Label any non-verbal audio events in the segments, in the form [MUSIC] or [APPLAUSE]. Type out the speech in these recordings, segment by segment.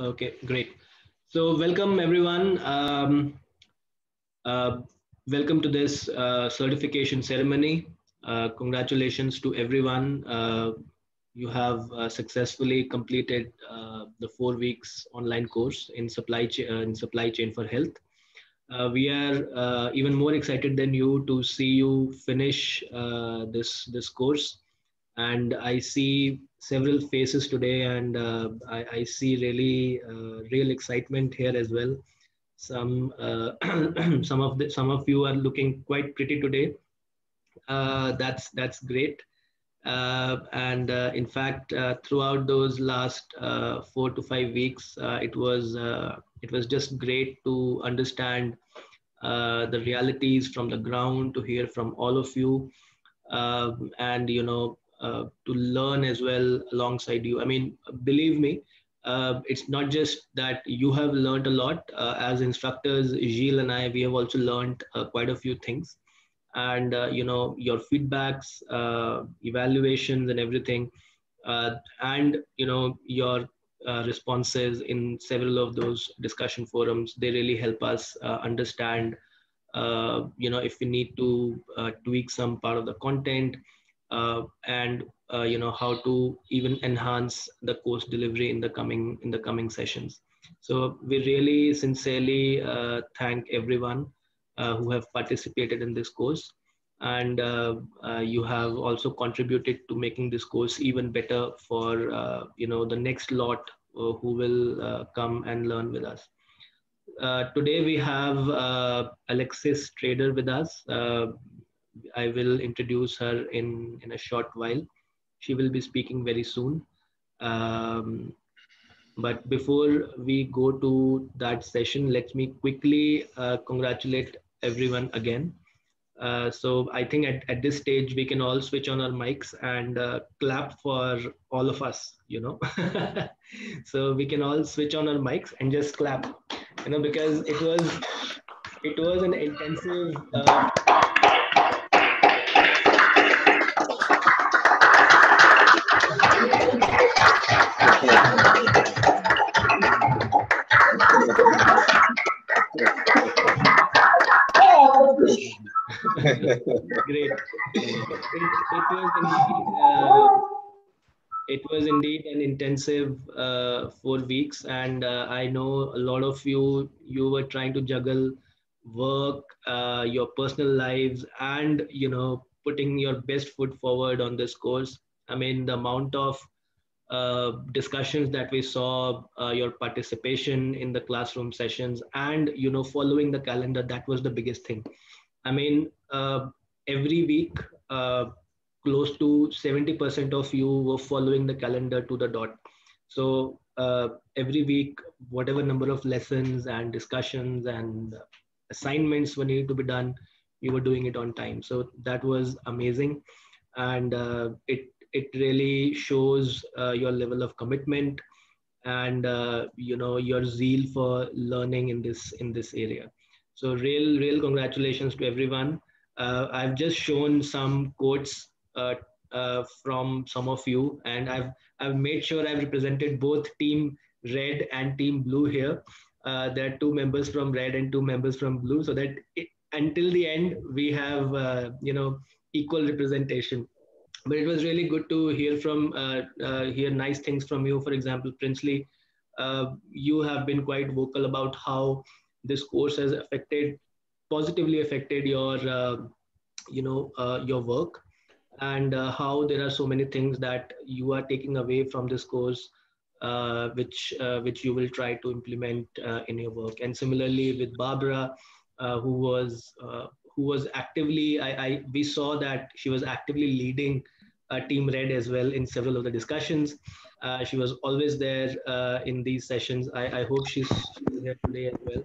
Okay, great. So welcome everyone. Um, uh, welcome to this uh, certification ceremony. Uh, congratulations to everyone. Uh, you have uh, successfully completed uh, the four weeks online course in supply chain in supply chain for health. we are even more excited than you to see you finish this this course and I see several faces today, and uh, I, I, see really uh, real excitement here as well. Some uh, [CLEARS THROAT] some of the some of you are looking quite pretty today. Uh, that's that's great. Uh, and uh, in fact, throughout those last four to five weeks, it was it was just great to understand the realities from the ground, to hear from all of you, um, and you know uh, to learn as well alongside you. I mean, believe me, uh, it's not just that you have learned a lot. Uh, as instructors, Gilles and I, we have also learned uh, quite a few things. And, uh, you know, your feedbacks, evaluations and everything, and, you know, your responses in several of those discussion forums, they really help us understand, you know, if we need to tweak some part of the content, and uh, you know how to even enhance the course delivery in the coming in the coming sessions. So we really sincerely uh, thank everyone uh, who have participated in this course. And uh, uh, you have also contributed to making this course even better for you know the next lot who will come and learn with us. Today we have alexis Strader with us I will introduce her in, in a short while. She will be speaking very soon. Um, but before we go to that session, let me quickly uh, congratulate everyone again. Uh, so I think at, at this stage, we can all switch on our mics and uh, clap for all of us, you know. [LAUGHS] so we can all switch on our mics and just clap, you know, because it was, it was an intensive, Great. It, it, was indeed, uh, it was indeed an intensive uh, four weeks, and uh, I know a lot of you you were trying to juggle work, uh, your personal lives, and you know putting your best foot forward on this course. I mean, the amount of uh, discussions that we saw, uh, your participation in the classroom sessions, and you know following the calendar. That was the biggest thing. I mean, uh, every week, uh, close to 70% of you were following the calendar to the dot. So uh, every week, whatever number of lessons and discussions and assignments were needed to be done, you were doing it on time. So that was amazing. And uh, it, it really shows uh, your level of commitment and uh, you know your zeal for learning in this in this area so real, real congratulations to everyone. Uh, I've just shown some quotes uh, uh, from some of you, and I've I've made sure I've represented both Team Red and Team Blue here. Uh, there are two members from Red and two members from Blue, so that it, until the end we have uh, you know equal representation. But it was really good to hear from uh, hear nice things from you. For example, Princely, you have been quite vocal about how this course has affected positively affected your uh, you know uh, your work and uh, how there are so many things that you are taking away from this course uh, which uh, which you will try to implement uh, in your work. And similarly with barbara who was who was actively I, I we saw that she was actively leading team red as well in several of the discussions. She was always there in these sessions. I, I hope she's here today as well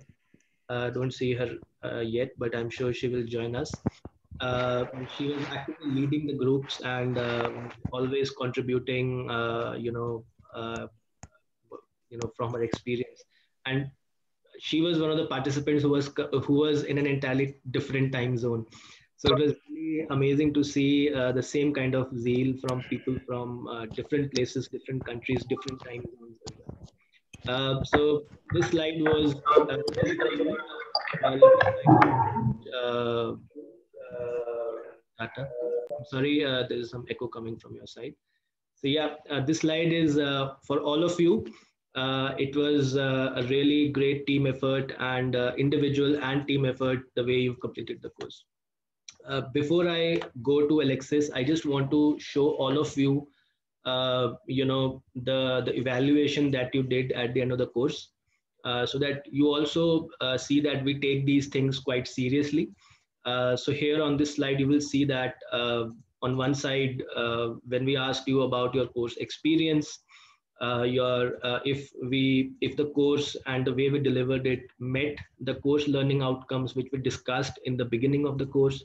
uh, don't see her uh, yet, but I'm sure she will join us. Uh, she was actively leading the groups and um, always contributing, uh, you know, uh, you know, from her experience. And she was one of the participants who was who was in an entirely different time zone. So it was really amazing to see uh, the same kind of zeal from people from different places, different countries, different time zones. Uh, so this slide was uh, uh. I'm sorry, uh, there is some echo coming from your side. So yeah, uh, this slide is for all of you. it was a really great team effort and individual and team effort the way you've completed the course. before I go to Alexis, I just want to show all of you uh, you know the the evaluation that you did at the end of the course uh, so that you also uh, see that we take these things quite seriously. Uh, so here on this slide you will see that uh, on one side when we asked you about your course experience your if we if the course and the way we delivered it met the course learning outcomes which we discussed in the beginning of the course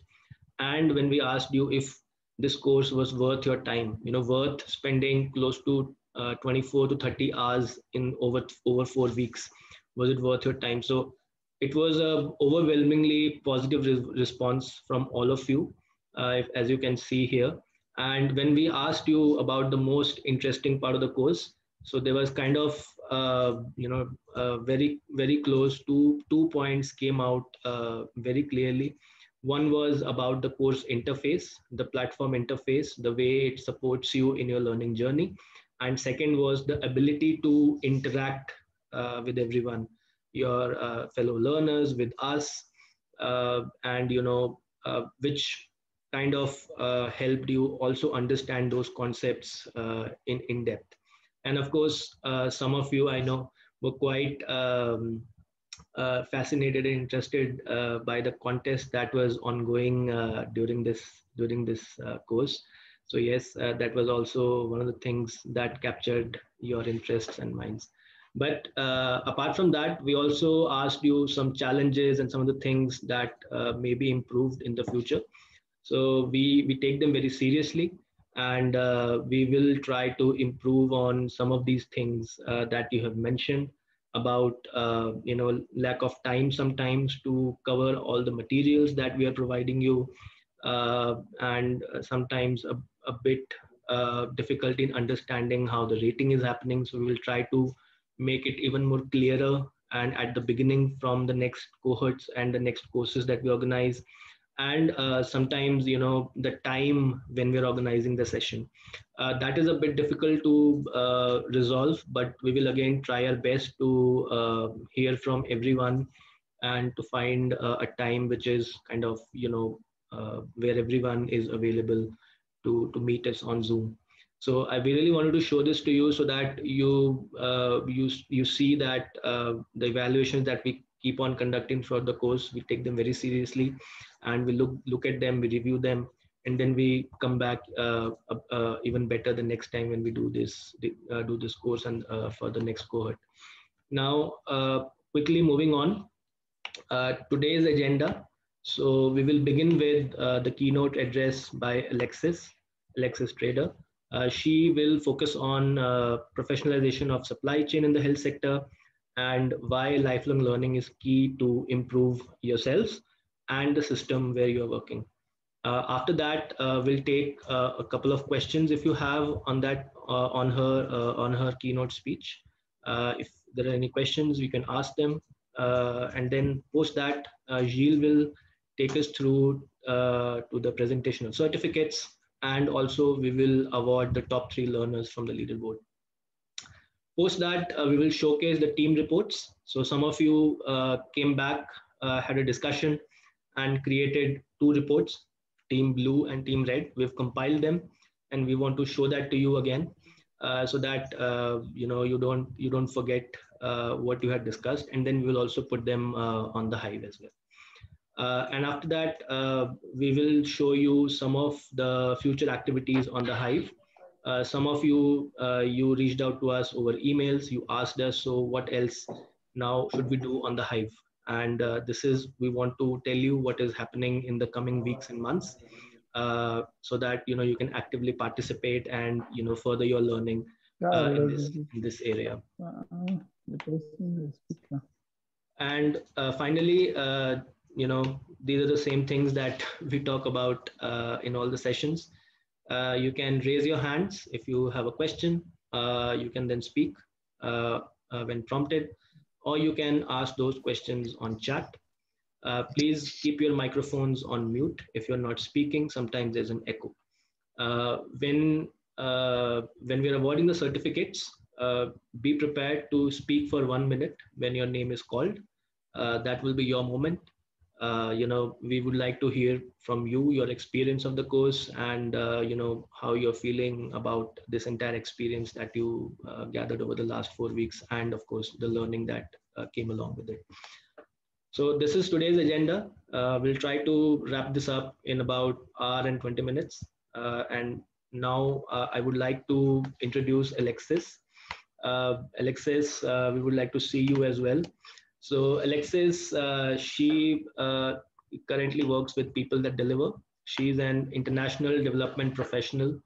and when we asked you if this course was worth your time you know worth spending close to uh, 24 to 30 hours in over over four weeks. Was it worth your time? So it was a overwhelmingly positive re- response from all of you uh, if, as you can see here. And when we asked you about the most interesting part of the course so there was kind of uh, you know uh, very very close to two points came out uh, very clearly one was about the course interface, the platform interface, the way it supports you in your learning journey. And second was the ability to interact uh, with everyone, your uh, fellow learners, with us, uh, and you know, uh, which kind of uh, helped you also understand those concepts uh, in, in depth. And of course, some of you I know were quite um, uh, fascinated and interested uh, by the contest that was ongoing uh, during this during this uh, course. So yes, uh, that was also one of the things that captured your interests and minds. But uh, apart from that, we also asked you some challenges and some of the things that may be improved in the future. So we we take them very seriously and we will try to improve on some of these things that you have mentioned about uh, you know lack of time sometimes to cover all the materials that we are providing you. Uh, and sometimes a, a bit uh, difficult in understanding how the rating is happening. So we will try to make it even more clearer and at the beginning from the next cohorts and the next courses that we organize and uh, sometimes you know the time when we're organizing the session. Uh, that is a bit difficult to uh, resolve but we will again try our best to uh, hear from everyone and to find uh, a time which is kind of you know uh, where everyone is available to to meet us on zoom. So i really wanted to show this to you so that you you you see that the evaluations that we keep on conducting throughout the course. We take them very seriously and we look, look at them, we review them, and then we come back uh, uh, even better the next time when we do this, uh, do this course and uh, for the next cohort. Now, uh, quickly moving on, uh, today's agenda. So we will begin with the keynote address by Alexis, Alexis Strader. she will focus on uh, professionalization of supply chain in the health sector, and why lifelong learning is key to improve yourselves and the system where you're working. Uh, after that, uh, we'll take uh, a couple of questions if you have on that uh, on her uh, on her keynote speech. Uh, if there are any questions, we can ask them, and then post that, Gilles will take us through to the presentation of certificates, and also we will award the top three learners from the leaderboard. Post that, uh, we will showcase the team reports. So some of you uh, came back, uh, had a discussion and created two reports, team blue and team red. We've compiled them and we want to show that to you again. Uh, so that uh, you know you don't you don't forget uh, what you had discussed and then we will also put them on the hive as well and after that we will show you some of the future activities on the hive uh, some of you uh, you reached out to us over emails. You asked us so what else now should we do on the hive? And uh, this is we want to tell you what is happening in the coming weeks and months uh, so that you know you can actively participate and you know further your learning uh, in, this, in this area. And finally you know these are the same things that [LAUGHS] we talk about in all the sessions uh, you can raise your hands if you have a question. Uh, you can then speak. Uh, uh, when prompted, or you can ask those questions on chat. Uh, please keep your microphones on mute if you're not speaking. Sometimes there's an echo. Uh, when, when we're awarding the certificates, be prepared to speak for one minute when your name is called. That will be your moment. Uh, you know, we would like to hear from you, your experience of the course and, you know, how you're feeling about this entire experience that you gathered over the last four weeks. And of course, the learning that came along with it. So this is today's agenda. Uh, we'll try to wrap this up in about hour and 20 minutes. Uh, and now uh, I would like to introduce Alexis. Uh, Alexis, uh, we would like to see you as well. So Alexis, uh, she currently works with People That Deliver. She's an international development professional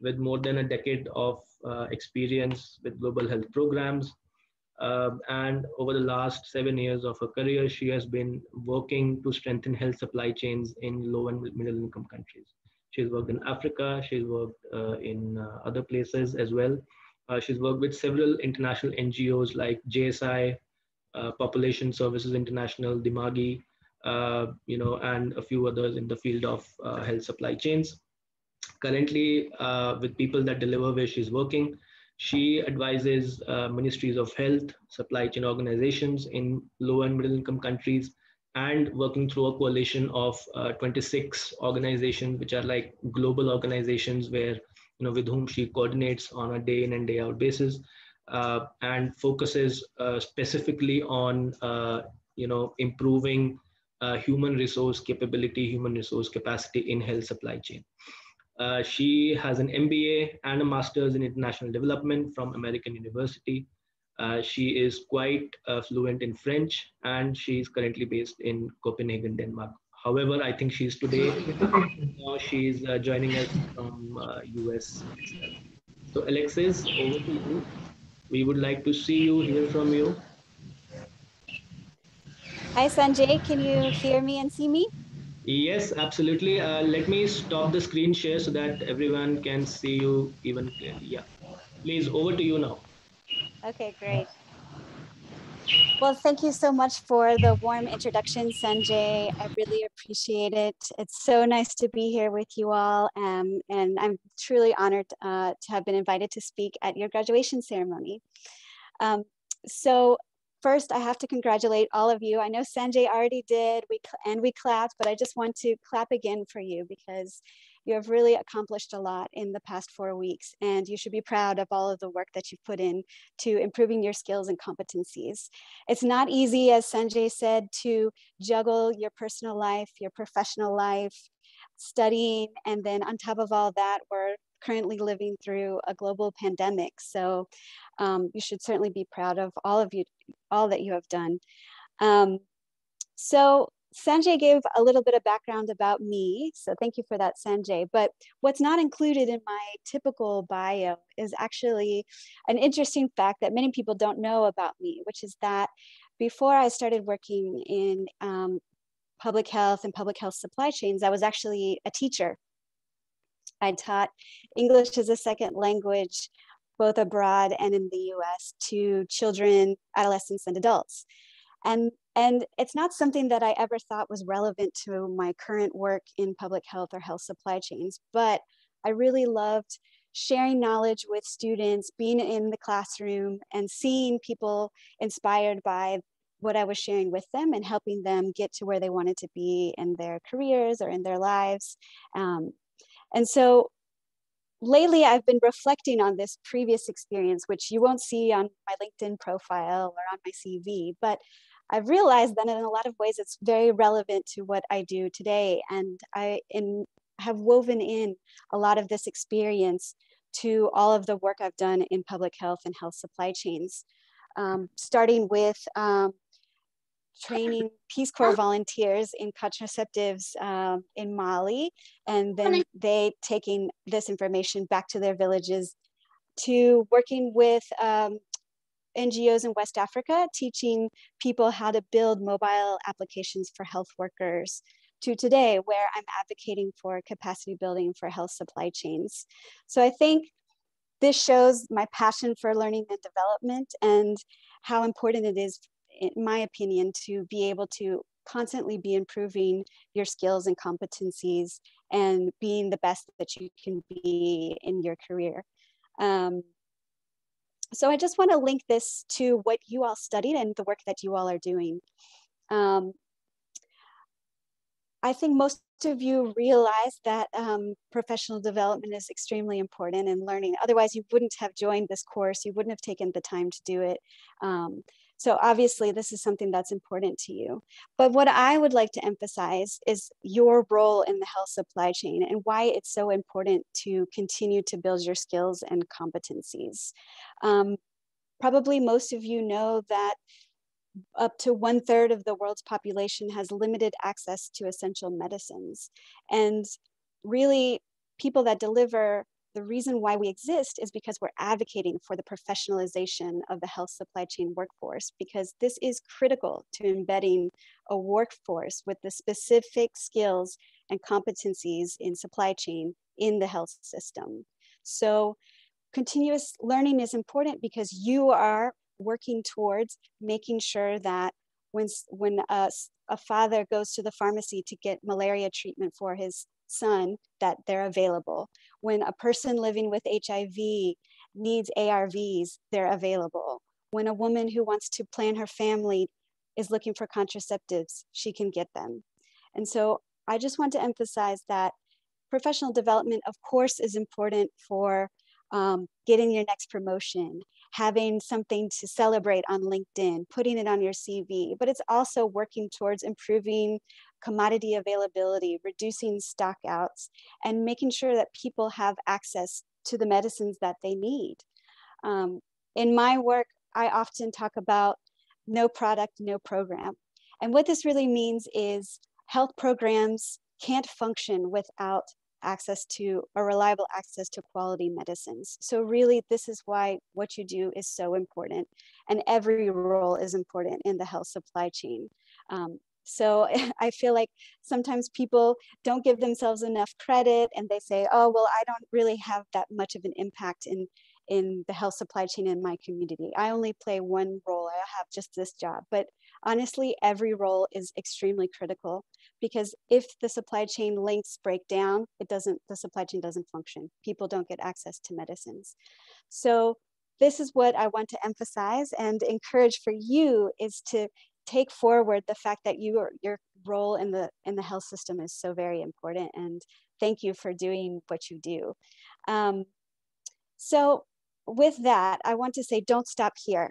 with more than a decade of experience with global health programs, uh, and over the last seven years of her career, she has been working to strengthen health supply chains in low and middle income countries. She's worked in Africa, she's worked uh, in uh, other places as well. Uh, she's worked with several international NGOs like JSI, uh, Population Services International, Dimagi, uh, you know, and a few others in the field of health supply chains. Currently, with people that deliver where she's working, she advises uh, ministries of health, supply chain organizations in low and middle income countries, and working through a coalition of uh, 26 organizations, which are like global organizations where, you know, with whom she coordinates on a day in and day out basis, uh, and focuses uh, specifically on, uh, you know, improving uh, human resource capability, human resource capacity in health supply chain. Uh, she has an MBA and a master's in international development from American University. Uh, she is quite uh, fluent in French and she is currently based in Copenhagen, Denmark. However, I think she's today, now she's uh, joining us from US. Uh, so Alexis, over to you. We would like to see you, hear from you. Hi Sanjay, can you hear me and see me? Yes, absolutely. Uh, let me stop the screen share so that everyone can see you even clearly. Yeah. Please, over to you now. Okay, great. Well, thank you so much for the warm introduction, Sanjay. I really appreciate it. It's so nice to be here with you all. Um, and I'm truly honored uh, to have been invited to speak at your graduation ceremony. Um, so First, I have to congratulate all of you. I know Sanjay already did, we and we clapped, but I just want to clap again for you because you have really accomplished a lot in the past four weeks, and you should be proud of all of the work that you've put in to improving your skills and competencies. It's not easy, as Sanjay said, to juggle your personal life, your professional life, studying, and then on top of all that, we're currently living through a global pandemic. So um, you should certainly be proud of all of you, all that you have done. Um, so Sanjay gave a little bit of background about me, so thank you for that, Sanjay. But what's not included in my typical bio is actually an interesting fact that many people don't know about me, which is that before I started working in um, public health and public health supply chains, I was actually a teacher. I taught English as a second language both abroad and in the US to children, adolescents, and adults. And, and it's not something that I ever thought was relevant to my current work in public health or health supply chains, but I really loved sharing knowledge with students, being in the classroom, and seeing people inspired by what I was sharing with them and helping them get to where they wanted to be in their careers or in their lives. Um, and so lately I've been reflecting on this previous experience, which you won't see on my LinkedIn profile or on my CV, but I've realized that in a lot of ways it's very relevant to what I do today. And I in, have woven in a lot of this experience to all of the work I've done in public health and health supply chains, um, starting with um, training Peace Corps volunteers in contraceptives um, in Mali, and then they taking this information back to their villages, to working with um, NGOs in West Africa, teaching people how to build mobile applications for health workers, to today, where I'm advocating for capacity building for health supply chains. So I think this shows my passion for learning and development and how important it is, in my opinion, to be able to constantly be improving your skills and competencies and being the best that you can be in your career. Um, so I just want to link this to what you all studied and the work that you all are doing. Um, I think most of you realize that um, professional development is extremely important in learning. Otherwise, you wouldn't have joined this course. You wouldn't have taken the time to do it. Um, so obviously this is something that's important to you. But what I would like to emphasize is your role in the health supply chain and why it's so important to continue to build your skills and competencies. Um, probably most of you know that up to one third of the world's population has limited access to essential medicines. And really people that deliver the reason why we exist is because we're advocating for the professionalization of the health supply chain workforce, because this is critical to embedding a workforce with the specific skills and competencies in supply chain in the health system. So continuous learning is important because you are working towards making sure that when, when a, a father goes to the pharmacy to get malaria treatment for his son that they're available. When a person living with HIV needs ARVs, they're available. When a woman who wants to plan her family is looking for contraceptives, she can get them. And so I just want to emphasize that professional development, of course, is important for um, getting your next promotion, having something to celebrate on LinkedIn, putting it on your CV, but it's also working towards improving commodity availability, reducing stockouts, and making sure that people have access to the medicines that they need. Um, in my work, I often talk about no product, no program. And what this really means is health programs can't function without access to a reliable access to quality medicines. So really this is why what you do is so important and every role is important in the health supply chain. Um, so [LAUGHS] I feel like sometimes people don't give themselves enough credit and they say, oh, well, I don't really have that much of an impact in, in the health supply chain in my community. I only play one role, I have just this job. But honestly, every role is extremely critical because if the supply chain links break down, it doesn't, the supply chain doesn't function. People don't get access to medicines. So this is what I want to emphasize and encourage for you is to take forward the fact that you are, your role in the in the health system is so very important and thank you for doing what you do. Um, so with that i want to say don't stop here.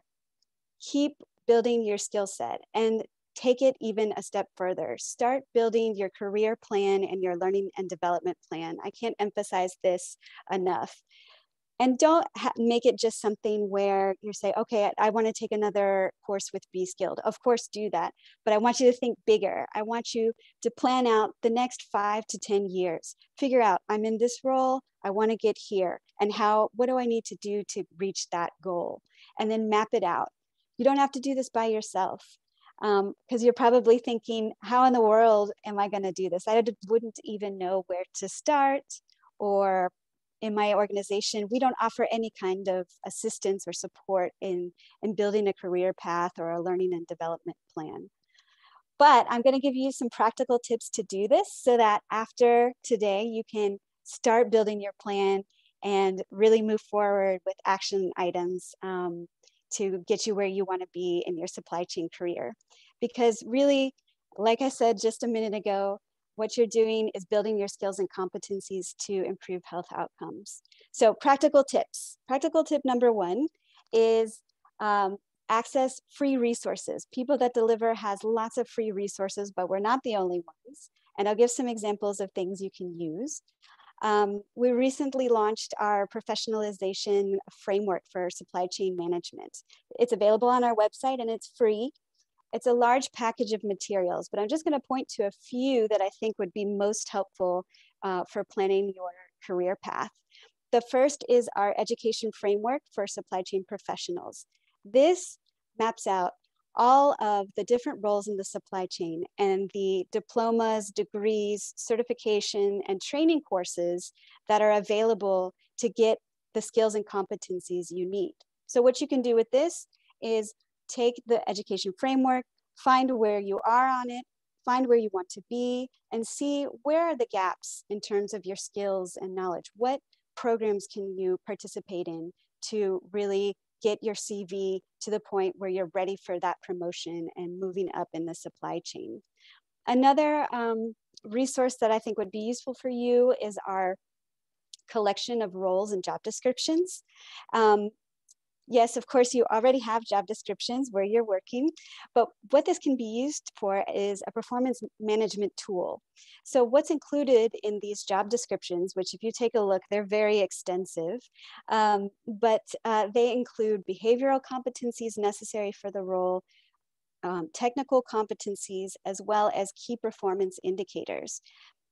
Keep building your skill set and take it even a step further. Start building your career plan and your learning and development plan. I can't emphasize this enough and don't make it just something where you say okay i, I want to take another course with Bee Skilled. Of course do that but i want you to think bigger. I want you to plan out the next five to ten years. Figure out i'm in this role i want to get here and how what do i need to do to reach that goal? And then map it out. You don't have to do this by yourself because um, you're probably thinking how in the world am i going to do this? I wouldn't even know where to start or in my organization, we don't offer any kind of assistance or support in, in building a career path or a learning and development plan. But I'm gonna give you some practical tips to do this so that after today, you can start building your plan and really move forward with action items um, to get you where you wanna be in your supply chain career. Because really, like I said just a minute ago, what you're doing is building your skills and competencies to improve health outcomes. So practical tips. Practical tip number one is um, access free resources. People that deliver has lots of free resources, but we're not the only ones. And I'll give some examples of things you can use. Um, we recently launched our professionalization framework for supply chain management. It's available on our website and it's free. It's a large package of materials, but I'm just going to point to a few that I think would be most helpful uh, for planning your career path. The first is our education framework for supply chain professionals. This maps out all of the different roles in the supply chain and the diplomas, degrees, certification, and training courses that are available to get the skills and competencies you need. So what you can do with this is take the education framework, find where you are on it, find where you want to be, and see where are the gaps in terms of your skills and knowledge. What programs can you participate in to really get your CV to the point where you're ready for that promotion and moving up in the supply chain. Another um, resource that I think would be useful for you is our collection of roles and job descriptions. Um, yes, of course, you already have job descriptions where you're working, but what this can be used for is a performance management tool. So what's included in these job descriptions, which if you take a look, they're very extensive, um, but uh, they include behavioral competencies necessary for the role, um, technical competencies, as well as key performance indicators.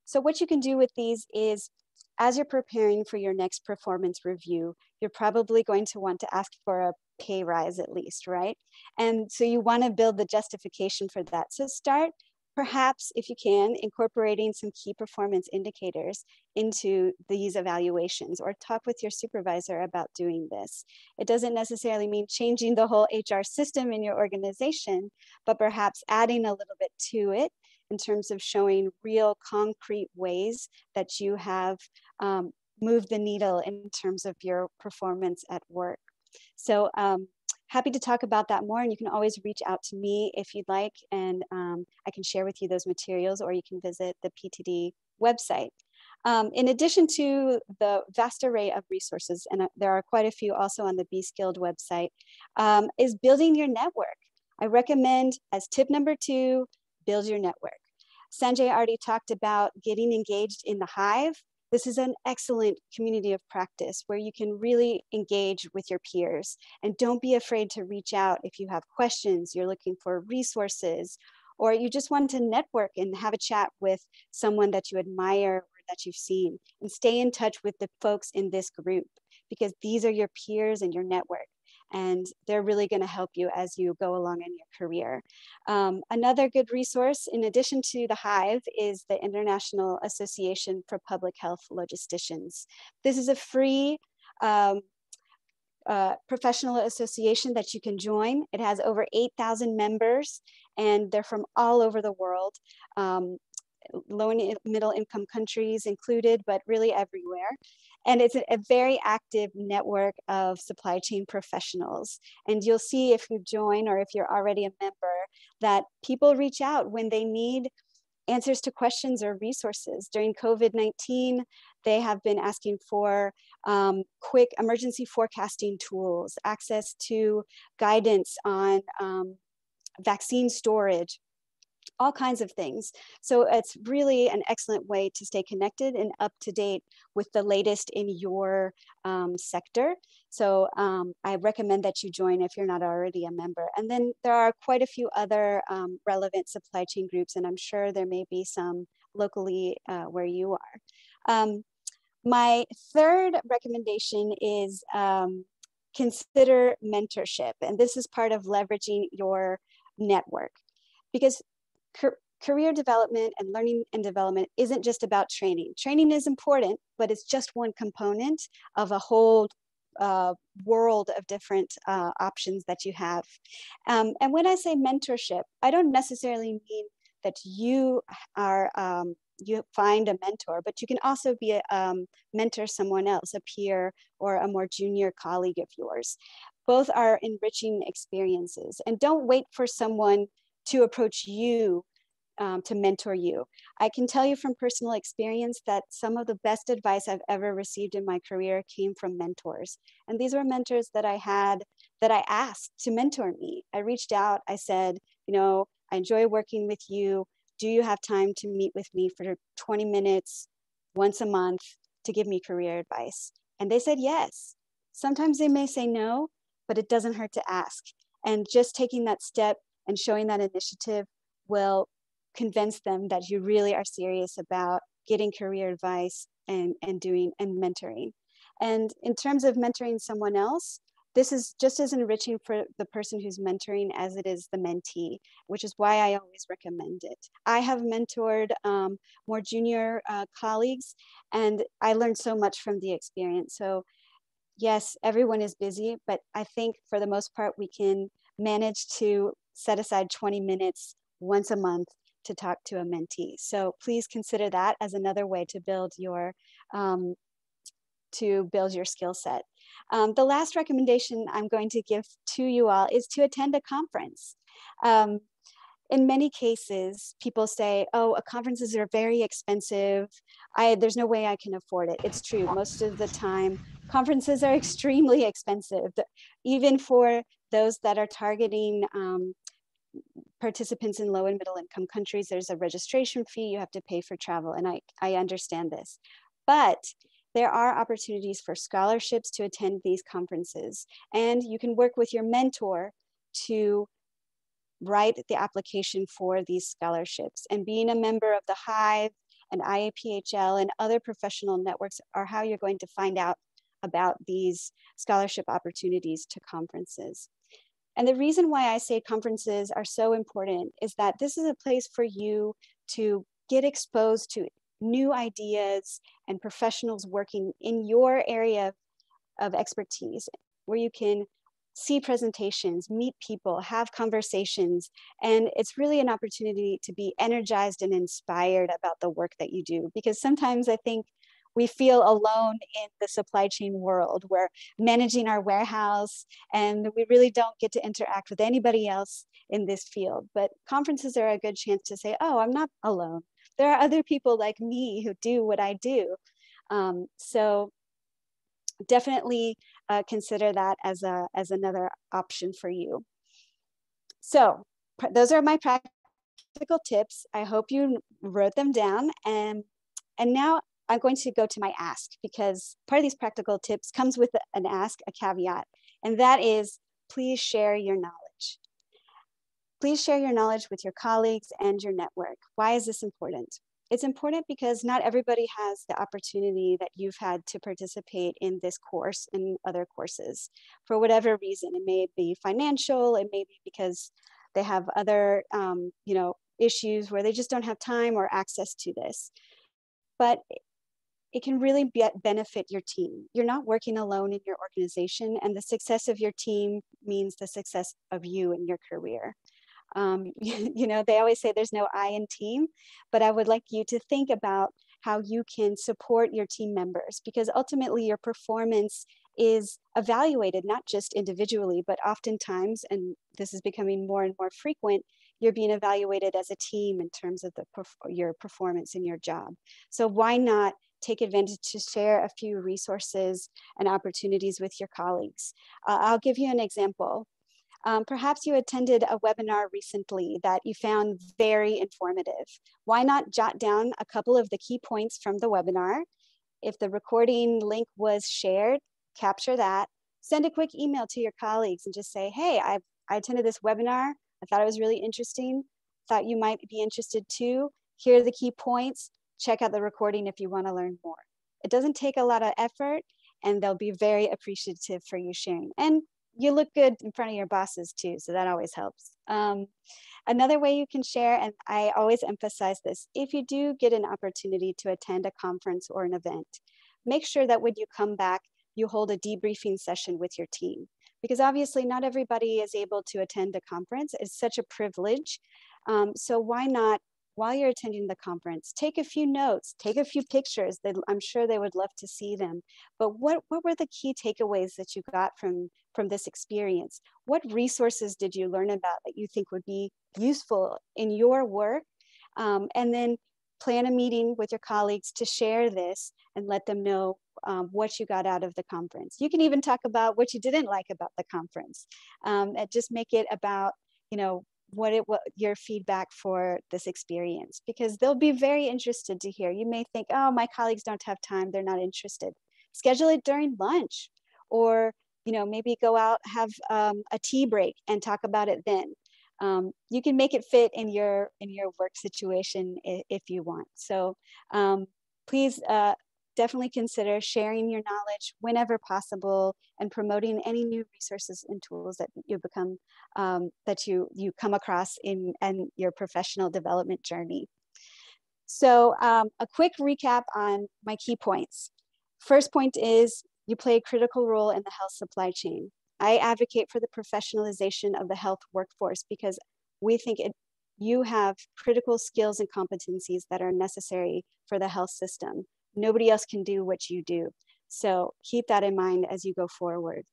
So what you can do with these is as you're preparing for your next performance review, you're probably going to want to ask for a pay rise at least, right? And so you want to build the justification for that. So start perhaps if you can incorporating some key performance indicators into these evaluations or talk with your supervisor about doing this it doesn't necessarily mean changing the whole hr system in your organization but perhaps adding a little bit to it in terms of showing real concrete ways that you have um, moved the needle in terms of your performance at work. So um, happy to talk about that more and you can always reach out to me if you'd like and um, I can share with you those materials or you can visit the PTD website. Um, in addition to the vast array of resources, and uh, there are quite a few also on the Bee Skilled website, um, is building your network. I recommend as tip number two, build your network. Sanjay already talked about getting engaged in the hive. This is an excellent community of practice where you can really engage with your peers. And don't be afraid to reach out if you have questions, you're looking for resources, or you just want to network and have a chat with someone that you admire or that you've seen. And stay in touch with the folks in this group because these are your peers and your network and they're really going to help you as you go along in your career. Um, another good resource, in addition to the Hive, is the International Association for Public Health Logisticians. This is a free um, uh, professional association that you can join. It has over 8,000 members and they're from all over the world. Um, low and middle income countries included, but really everywhere. And it's a, very active network of supply chain professionals. And you'll see if you join or if you're already a member that people reach out when they need answers to questions or resources. During COVID 19, they have been asking for um, quick emergency forecasting tools, access to guidance on um, vaccine storage, all kinds of things. So it's really an excellent way to stay connected and up to date with the latest in your um, sector. So um, I recommend that you join if you're not already a member. And then there are quite a few other um, relevant supply chain groups, and I'm sure there may be some locally uh, where you are. Um, my third recommendation is um, consider mentorship. And this is part of leveraging your network because career development and learning and development isn't just about training. Training is important, but it's just one component of a whole uh, world of different uh, options that you have. Um, and when I say mentorship, I don't necessarily mean that you are um, you find a mentor, but you can also be a um, mentor someone else, a peer or a more junior colleague of yours. Both are enriching experiences, and don't wait for someone to approach you um, to mentor you. I can tell you from personal experience that some of the best advice I've ever received in my career came from mentors. And these were mentors that I had that I asked to mentor me. I reached out, I said, you know, I enjoy working with you. Do you have time to meet with me for 20 minutes once a month to give me career advice? And they said yes. Sometimes they may say no, but it doesn't hurt to ask. And just taking that step and showing that initiative will convince them that you really are serious about getting career advice and, and doing and mentoring. And in terms of mentoring someone else, this is just as enriching for the person who's mentoring as it is the mentee, which is why I always recommend it. I have mentored um, more junior uh, colleagues, and I learned so much from the experience. So yes, everyone is busy, but I think for the most part, we can manage to set aside 20 minutes once a month to talk to a mentee. So please consider that as another way to build your um, to build your skill set. Um, the last recommendation I'm going to give to you all is to attend a conference. Um, in many cases, people say, oh, conferences are very expensive. I, there's no way I can afford it. It's true. Most of the time, conferences are [LAUGHS] extremely expensive, even for those that are targeting um, participants in low and middle income countries. There's a registration fee, you have to pay for travel, and I, I understand this. But there are opportunities for scholarships to attend these conferences, and you can work with your mentor to write the application for these scholarships. And being a member of the Hive and IAPHL and other professional networks are how you're going to find out about these scholarship opportunities to conferences. And the reason why I say conferences are so important is that this is a place for you to get exposed to new ideas and professionals working in your area of expertise, where you can see presentations, meet people, have conversations. And it's really an opportunity to be energized and inspired about the work that you do. Because sometimes I think we feel alone in the supply chain world. We're managing our warehouse and we really don't get to interact with anybody else in this field. But conferences are a good chance to say, oh, I'm not alone. There are other people like me who do what I do. Um, so definitely uh, consider that as, a, as another option for you. So those are my practical tips. I hope you wrote them down. And, and now I'm going to go to my ask because part of these practical tips comes with an ask, a caveat, and that is please share your knowledge. Please share your knowledge with your colleagues and your network. Why is this important? it's important because not everybody has the opportunity that you've had to participate in this course and other courses for whatever reason. It may be financial, it may be because they have other, um, you know, issues where they just don't have time or access to this. But it can really be, benefit your team. You're not working alone in your organization, and the success of your team means the success of you in your career. Um, [LAUGHS] you know, they always say there's no I in team, but I would like you to think about how you can support your team members because ultimately your performance is evaluated not just individually, but oftentimes, and this is becoming more and more frequent, you're being evaluated as a team in terms of the your performance in your job. So why not take advantage to share a few resources and opportunities with your colleagues? Uh, I'll give you an example. Um, perhaps you attended a webinar recently that you found very informative. Why not jot down a couple of the key points from the webinar? If the recording link was shared, capture that. Send a quick email to your colleagues and just say, hey, I, I attended this webinar. I thought it was really interesting. Thought you might be interested too. Here are the key points. Check out the recording if you want to learn more. It doesn't take a lot of effort and they'll be very appreciative for you sharing. And you look good in front of your bosses too, so that always helps. Um, another way you can share, and I always emphasize this, if you do get an opportunity to attend a conference or an event, make sure that when you come back, you hold a debriefing session with your team. Because obviously not everybody is able to attend a conference. It's such a privilege. Um, so why not while you're attending the conference, take a few notes, take a few pictures. That I'm sure they would love to see them. But what, what were the key takeaways that you got from, from this experience? What resources did you learn about that you think would be useful in your work? Um, and then plan a meeting with your colleagues to share this and let them know um, what you got out of the conference. You can even talk about what you didn't like about the conference. Um, and just make it about, you know, what it what your feedback for this experience because they'll be very interested to hear. You may think, oh, my colleagues don't have time, they're not interested. Schedule it during lunch, or you know maybe go out have um, a tea break and talk about it then. Um, you can make it fit in your in your work situation if, if you want. So um, please uh, definitely consider sharing your knowledge whenever possible and promoting any new resources and tools that you become um, that you you come across in and your professional development journey. So um, a quick recap on my key points. First point is You play a critical role in the health supply chain. I advocate for the professionalization of the health workforce because we think it, you have critical skills and competencies that are necessary for the health system. Nobody else can do what you do. So keep that in mind as you go forward.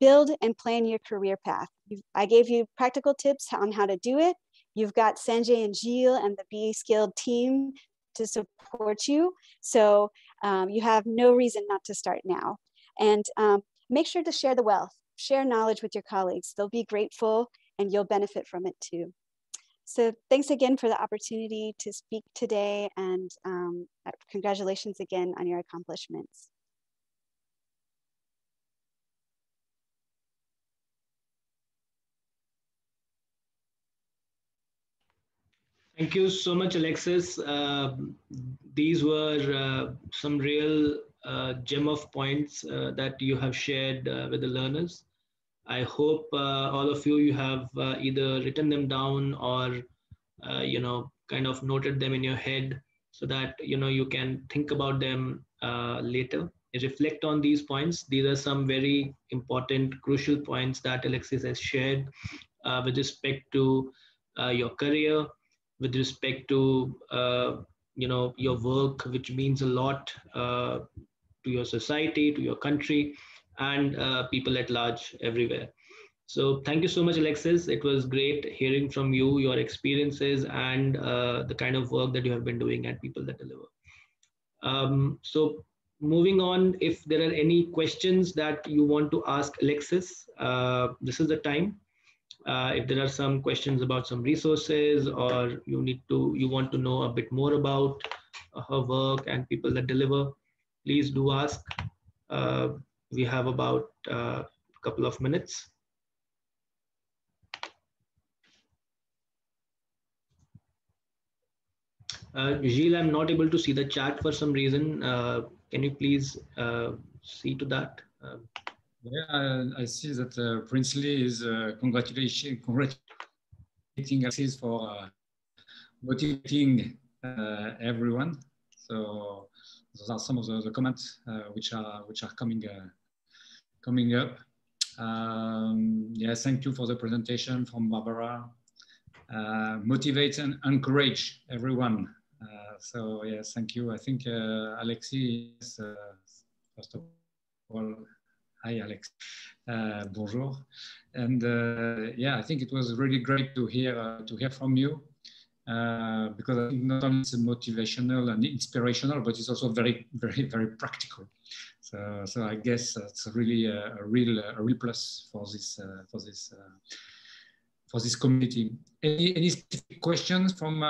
Build and plan your career path. I gave you practical tips on how to do it. You've got Sanjay and Gilles and the Bee Skilled team to support you. So um, you have no reason not to start now. And um, make sure to share the wealth, share knowledge with your colleagues. They'll be grateful and you'll benefit from it too. So thanks again for the opportunity to speak today and um, congratulations again on your accomplishments. Thank you so much, Alexis. Uh, these were uh, some real uh, gem of points uh, that you have shared uh, with the learners. I hope uh, all of you, you have either written them down or, you know, kind of noted them in your head so that, you know, you can think about them later. Reflect on these points. These are some very important, crucial points that Alexis has shared with respect to your career, with respect to uh, you know your work which means a lot uh, to your society to your country and uh, people at large everywhere. So thank you so much alexis. It was great hearing from you your experiences and uh, the kind of work that you have been doing at people that deliver. Um, so moving on if there are any questions that you want to ask alexis uh, this is the time. Uh, if there are some questions about some resources or you need to you want to know a bit more about her work and people that deliver please do ask. Uh, we have about a uh, couple of minutes uh, Gilles, I'm not able to see the chat for some reason. Uh, can you please see to that? Yeah, I see that uh, Princely is uh, congratulating, congratulating us for uh, motivating uh, everyone. So those are some of the, the comments uh, which are which are coming uh, coming up. Um, yeah, thank you for the presentation from Barbara. motivate and encourage everyone. so yes, thank you. I think Alexis, first of all, Hi, Alex. Uh, bonjour. And uh, yeah, I think it was really great to hear uh, to hear from you uh, because I think not only it's motivational and inspirational, but it's also very, very, very practical. So, so I guess it's really a, a real, a real plus for this, uh, for this, uh, for this community. Any, any specific questions from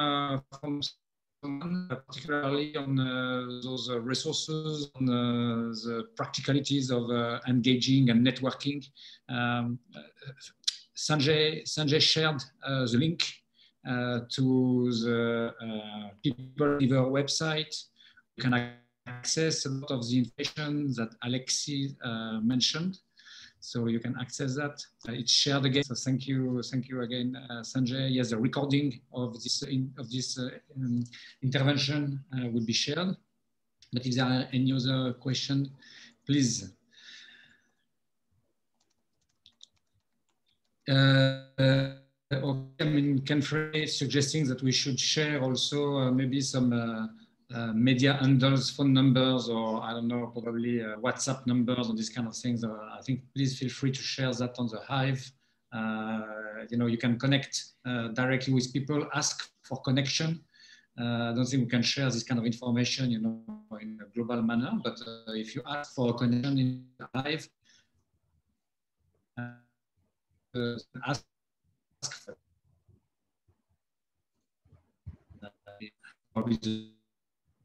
from particularly on uh, those uh, resources, on uh, the practicalities of engaging and networking. Um, Sanjay, Sanjay shared the link to the People Deliver website. You can access a lot of the information that Alexis mentioned. So you can access that. Uh, it's shared again. So thank you, thank you again, uh, Sanjay. Yes, the recording of this in, of this uh, um, intervention uh, will be shared. But if there are any other question, please. Uh, I mean, Ken Frey suggesting that we should share also uh, maybe some uh, media handles, phone numbers, or I don't know, probably uh, WhatsApp numbers and these kind of things. Uh, I think please feel free to share that on the Hive. Uh, you know, you can connect uh, directly with people, ask for connection. I don't think we can share this kind of information, you know, in a global manner. But if you ask for a connection in Hive, ask, ask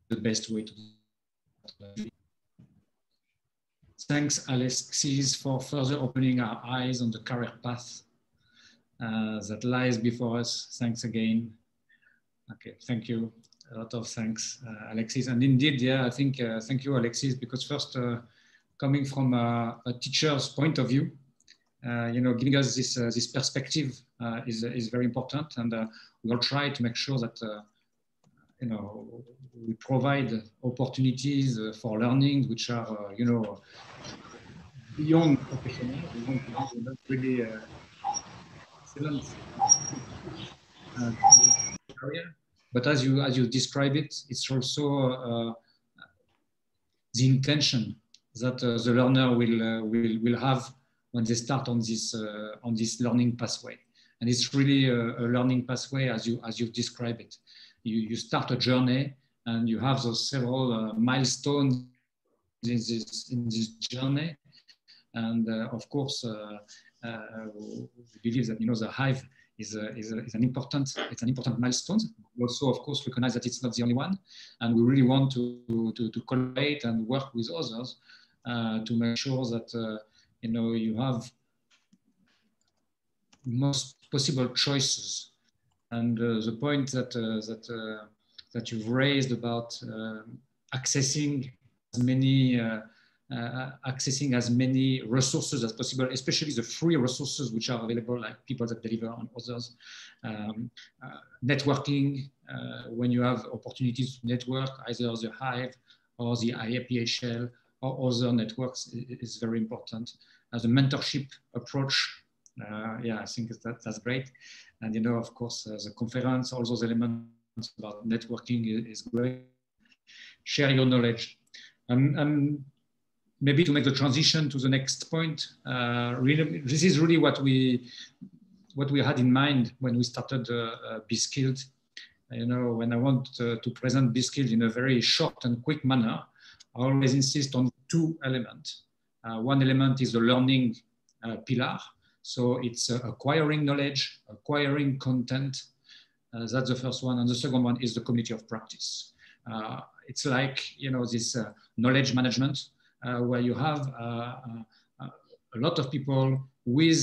the best way to Thanks, Alexis, for further opening our eyes on the career path uh, that lies before us. Thanks again. Okay, thank you. A lot of thanks, uh, Alexis. And indeed, yeah, I think, uh, thank you, Alexis, because first, uh, coming from a, a, teacher's point of view, uh, you know, giving us this, uh, this perspective is, is very important. And we'll try to make sure that you know, we provide opportunities uh, for learning, which are, uh, you know, beyond professional. we want to be really uh, excellent uh. But as you as you describe it, it's also uh, the intention that uh, the learner will uh, will will have when they start on this uh, on this learning pathway. And it's really a, a, learning pathway as you as you describe it. You you start a journey and you have those several milestones in this in this journey. And of course, we believe that you know the hive is, a, is, a, is, an important it's an important milestone. We also, of course, recognize that it's not the only one, and we really want to to, to collaborate and work with others uh, to make sure that uh, you know you have most possible choices. And uh, the point that uh, that uh, that you've raised about uh, accessing as many uh, accessing as many resources as possible, especially the free resources which are available, like people that deliver on others. Um, uh, networking, uh, when you have opportunities to network, either the Hive or the IAPHL or other networks is very important. As a mentorship approach, uh, yeah, I think that, that's great. And you know, of course, uh, the conference, all those elements about networking is, great. Share your knowledge. And, and maybe to make the transition to the next point, uh, really, this is really what we what we had in mind when we started uh, uh, Bee Skilled. You know, when I want uh, to present Bee Skilled in a very short and quick manner, I always insist on two elements. Uh, one element is the learning uh, pillar. So it's uh, acquiring knowledge, acquiring content. that's the first one. And the second one is the community of practice. it's like, you know, this knowledge management uh, where you have uh, uh, a lot of people with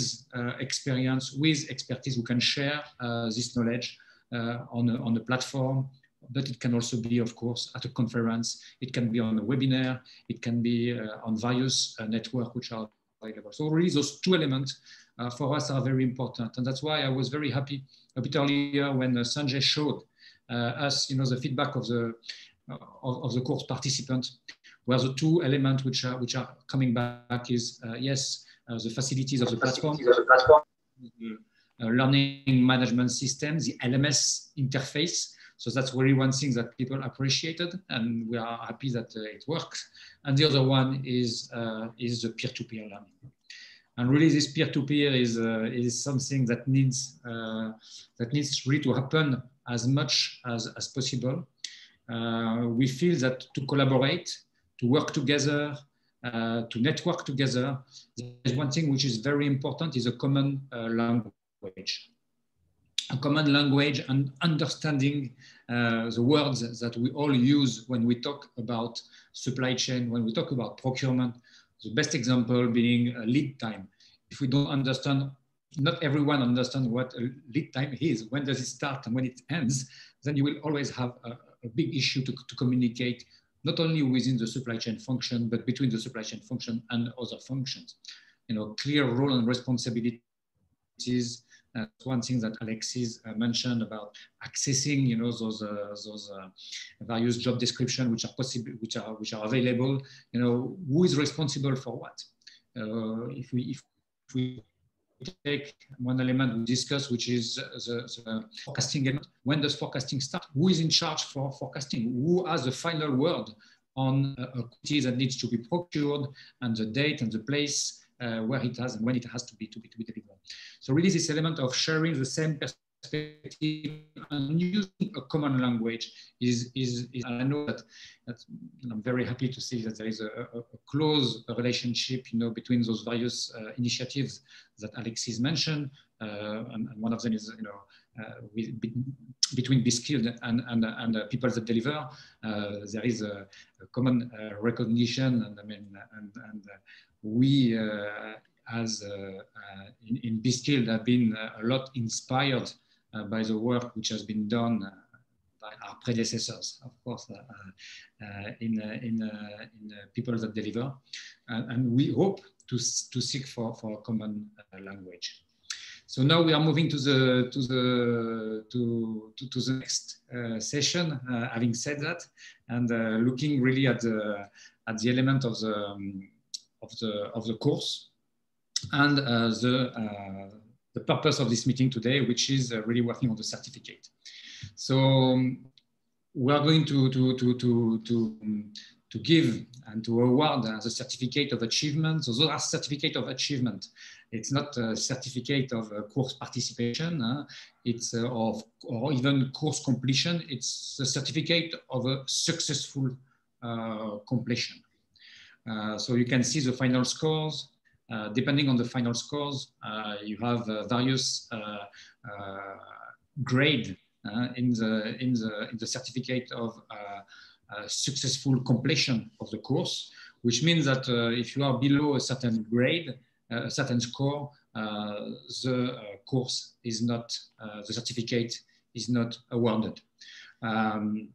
experience, with expertise who can share this knowledge on, a, on the platform, but it can also be, of course, at a conference. It can be on a webinar. It can be uh, on various uh, networks which are available. So really those two elements uh, for us are very important. And that's why I was very happy a bit earlier when Sanjay showed us, you know, the feedback of the, of, of the course participants where the two elements which are, which are coming back is, uh, yes, uh, the facilities of the platform, the uh, learning management system, the LMS interface. So that's really one thing that people appreciated, and we are happy that it works. And the other one is, is the peer-to-peer -peer learning. And really, this peer-to-peer -peer is, is something that needs, that needs really to happen as much as, as possible. Uh, we feel that to collaborate to work together, uh, to network together. There's one thing which is very important is a common uh, language. A common language and understanding uh, the words that we all use when we talk about supply chain, when we talk about procurement. The best example being lead time. If we don't understand, not everyone understands what lead time is, when does it start and when it ends, then you will always have a, a big issue to, to communicate not only within the supply chain function, but between the supply chain function and other functions. You know, clear role and responsibilities. Uh, one thing that Alexis uh, mentioned about accessing, you know, those uh, those various job descriptions which are possible, which are which are available. You know, who is responsible for what? If we if we take one element we discuss, which is the, the, forecasting element. When does forecasting start? Who is in charge for forecasting? Who has the final word on a quantity that needs to be procured and the date and the place uh, where it has and when it has to be to be to be delivered. So really, this element of sharing the same perspective and using a common language is, is, is I know that, I'm very happy to see that there is a, a, a close relationship, you know, between those various uh, initiatives that Alexis mentioned, uh, and, and, one of them is, you know, uh, with, be, between and, and, and uh, people that deliver, uh, there is a, a common uh, recognition, and I mean, and, and we as in, in Bee Skilled have been a lot inspired uh, by the work which has been done uh, by our predecessors, of course, uh, in, in, in people that deliver. and we hope to, to seek for, for a common language. So now we are moving to the to the to to, to the next uh, session. Uh, having said that, and uh, looking really at the at the element of the um, of the of the course and the the purpose of this meeting today, which is really working on the certificate. So um, we are going to to to to to, um, to give and to award uh, the certificate of achievement. So those are certificate of achievement. It's not a certificate of uh, course participation. Uh, it's uh, of or even course completion. It's a certificate of a successful uh, completion. Uh, so you can see the final scores. depending on the final scores, you have various grade in the in the in the certificate of successful completion of the course, which means that uh, if you are below a certain grade, uh, a certain score, uh, the course is not, the certificate is not awarded. Um,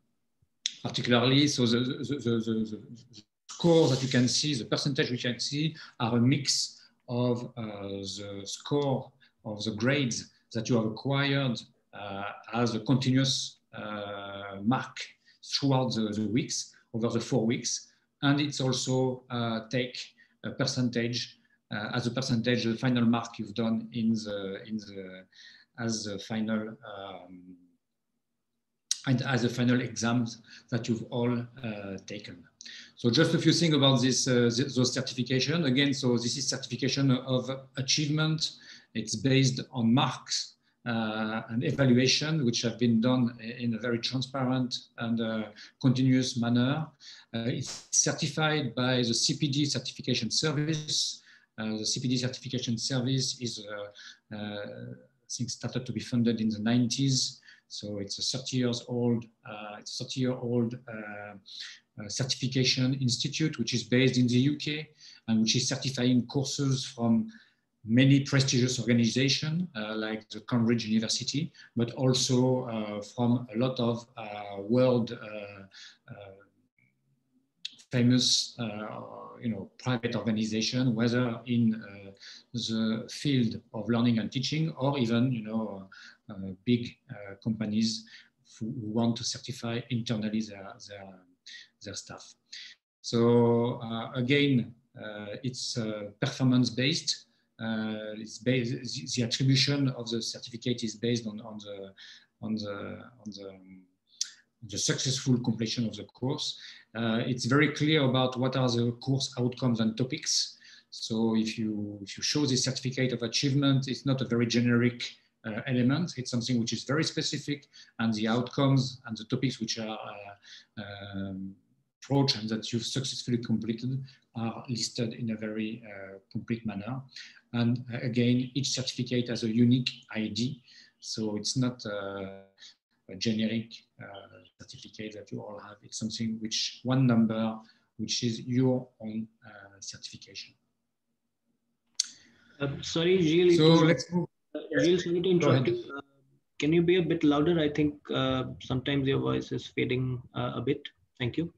particularly, so the, the, the, the, score that you can see, the percentage we can see are a mix of the score of the grades that you have acquired uh, as a continuous uh, mark throughout the, the, weeks, over the four weeks. And it's also uh, take a percentage uh, as a percentage, the final mark you've done in the, in the, as the final, um, and as the final exams that you've all uh, taken. So just a few things about this, uh, those certification. Again, so this is certification of achievement. It's based on marks uh, and evaluation, which have been done in a very transparent and uh, continuous manner. Uh, it's certified by the CPD certification service. Uh, the CPD certification service is, uh, uh, I think, started to be funded in the 90s. So it's a 30 years old, it's 30 year old certification institute, which is based in the UK and which is certifying courses from many prestigious organizations uh, like the Cambridge University, but also uh, from a lot of uh, world uh, uh, famous, uh, you know, private organization, whether in the field of learning and teaching, or even, you know, big companies who want to certify internally their, their, their staff. So again, it's performance-based. Uh, it's based, the attribution of the certificate is based on, on the on the on the the successful completion of the course. Uh, it's very clear about what are the course outcomes and topics. So if you if you show this certificate of achievement, it's not a very generic uh, element. It's something which is very specific, and the outcomes and the topics which are uh, um, approach and that you've successfully completed are listed in a very uh, complete manner. And uh, again, each certificate has a unique ID. So it's not uh, a generic uh, certificate that you all have. It's something which one number, which is your own uh, certification. Uh, sorry, Gilles. So let's move. Sorry to interrupt you. can you be a bit louder? I think sometimes your voice is fading a bit. Thank you.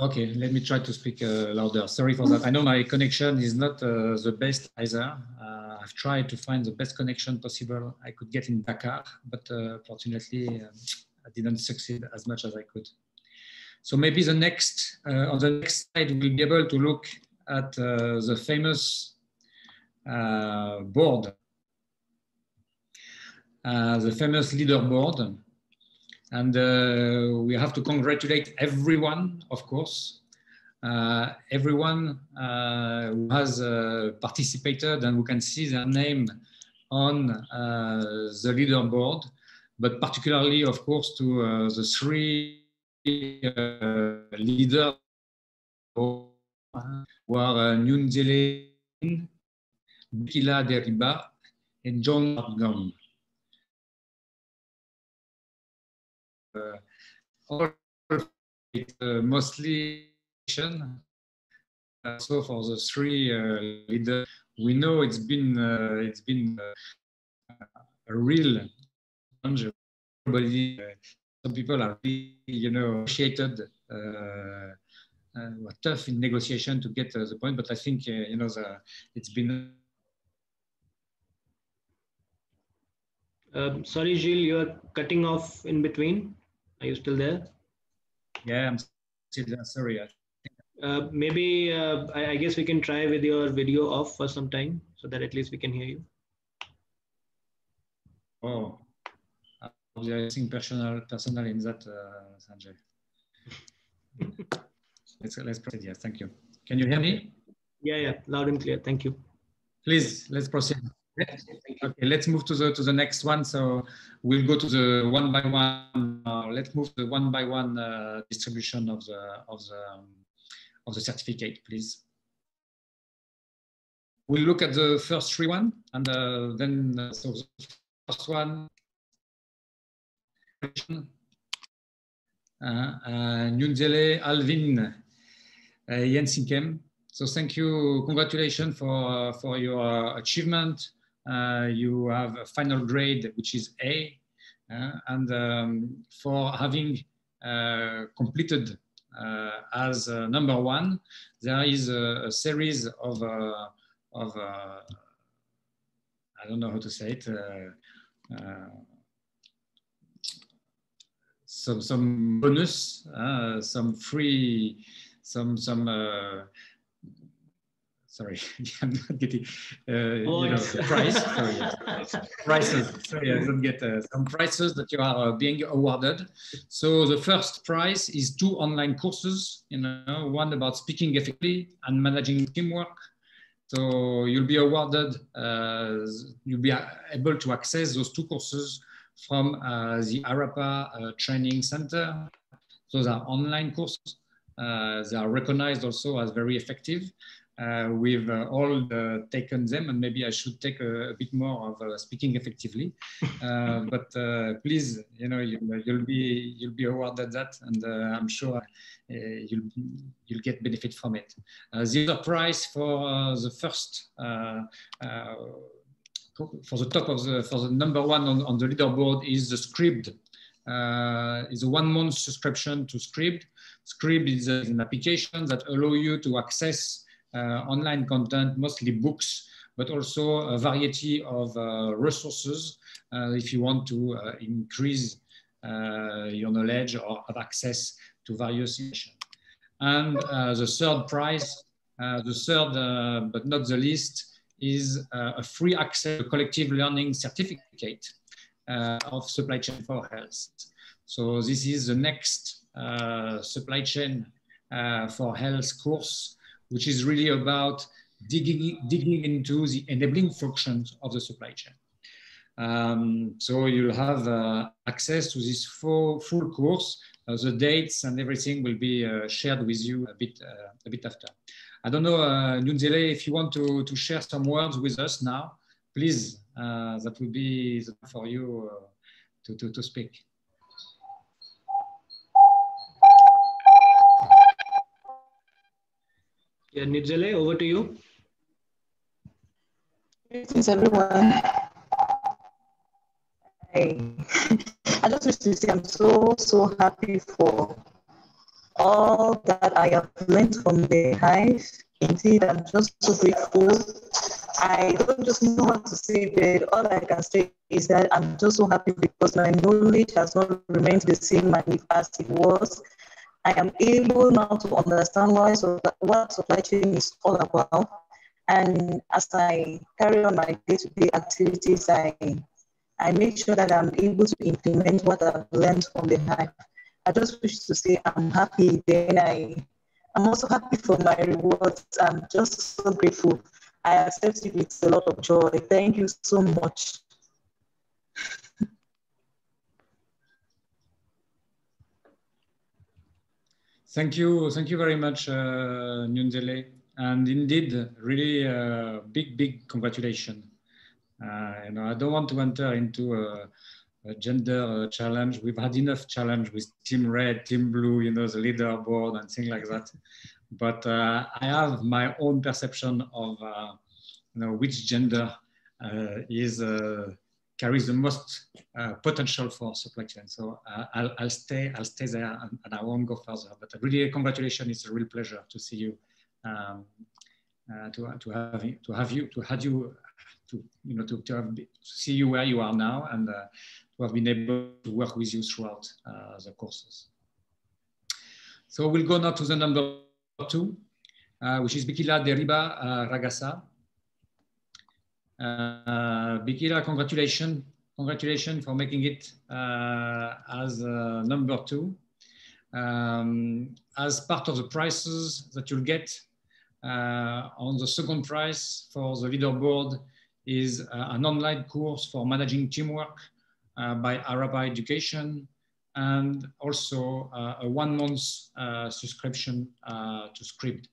Okay, let me try to speak uh, louder. Sorry for that. I know my connection is not uh, the best either. Uh, I've tried to find the best connection possible I could get in Dakar, but uh, fortunately um, I didn't succeed as much as I could. So maybe the next, uh, on the next slide, we'll be able to look at uh, the famous board, the famous leaderboard. And uh, we have to congratulate everyone, of course, uh, everyone uh, who has uh, participated and who can see their name on uh, the leaderboard, but particularly, of course, to uh, the three leaders who are Nyunzele, Bikila Deriba, and John Gong. Uh, uh, mostly uh, so for the three leaders, we know it's been it's been a real challenge. Everybody, some people are really, you know, appreciated uh, uh, were tough in negotiation to get uh, the point, but I think uh, you know the, it's been. Um, sorry, Gilles, you are cutting off in between. Are you still there? Yeah, I'm still there. Sorry. Uh, maybe uh, I, I, guess we can try with your video off for some time so that at least we can hear you. Oh, I'm personal, personal in that, uh, Sanjay. [LAUGHS] let's, let's proceed. Yes, thank you. Can you hear me? Yeah, yeah, loud and clear. Thank you. Please, let's proceed. Okay, let's move to the to the next one. So we'll go to the one by one. Uh, let's move the one by one uh, distribution of the of the um, of the certificate, please. We'll look at the first three one, and uh, then uh, so the first one. Uh, uh, Nyunzele Alvin Yensinkem. So thank you, congratulations for, for your achievement. Uh, you have a final grade, which is A, uh, and um, for having uh, completed as number one, there is a, a series of, of I don't know how to say it, some some bonus, uh, some free, some some uh, sorry, [LAUGHS] I'm not getting, uh, you know, [LAUGHS] price, sorry, prices, sorry, I don't get uh, some prices that you are uh, being awarded. So the first prize is two online courses, you know, one about speaking effectively and managing teamwork. So you'll be awarded, uh, you'll be able to access those two courses from uh, the ARAPA uh, Training Center. Those are online courses. Uh, they are recognized also as very effective uh, we've uh, all uh, taken them, and maybe I should take a, a bit more of uh, speaking effectively. [LAUGHS] Uh, but uh, please, you know, you, will be you'll be awarded that, and I'm sure you'll you'll get benefit from it. the other prize for the first. for the top of the for the number one on, on the leaderboard is the Scribd uh, is a one month subscription to Scribd. Scribd is, an application that allow you to access online content, mostly books, but also a variety of uh, resources uh, if you want to increase your knowledge or have access to various information. And the third prize, the third but not the least, is a free access collective learning certificate of supply chain for health. So this is the next uh, supply chain uh, for health course which is really about digging, digging into the enabling functions of the supply chain. Um, so you'll have uh, access to this full, full course. Uh, the dates and everything will be uh, shared with you a bit, uh, a bit after. I don't know, uh, Nyunzele, if you want to, to share some words with us now, please, uh, that would be for you uh, to, to, to speak. Yeah, Nijale, over to you. Greetings, everyone. I, I just wish to say I'm so, so happy for all that I have learned from the hive. Indeed, I'm just so grateful. I don't just know what to say, but all I can say is that I'm just so happy because my knowledge has not remained the same as it was. I am able now to understand why so what supply chain is all about. And as I carry on my day-to-day activities, I I make sure that I'm able to implement what I've learned from the hive. I just wish to say I'm happy. Then I I'm also happy for my rewards. I'm just so grateful. I accept it with a lot of joy. Thank you so much. Thank you. Thank you very much, uh, Nyunzele. And indeed, really uh, big, big congratulations. Uh, you know, I don't want to enter into a, a gender uh, challenge. We've had enough challenge with Team Red, Team Blue, you know, the leaderboard and things like that. But uh, I have my own perception of, uh, you know, which gender uh, is carries the most uh, potential for supply chain. So uh, I'll, I'll, stay, I'll stay there and, and, I won't go further. But really, congratulations! It's a real pleasure to see you, um, uh, to, to have to have you to have you to you know to, to, have, to see you where you are now and uh, to have been able to work with you throughout uh, the courses. So we'll go now to the number two, uh, which is Bikila Deriba Ragasa. Uh, Bikila, congratulations. Congratulations for making it uh, as uh, number two. Um, as part of the prizes that you'll get uh, on the second prize for the leaderboard is uh, an online course for managing teamwork uh, by Arapa Education and also a one month subscription to Scribd.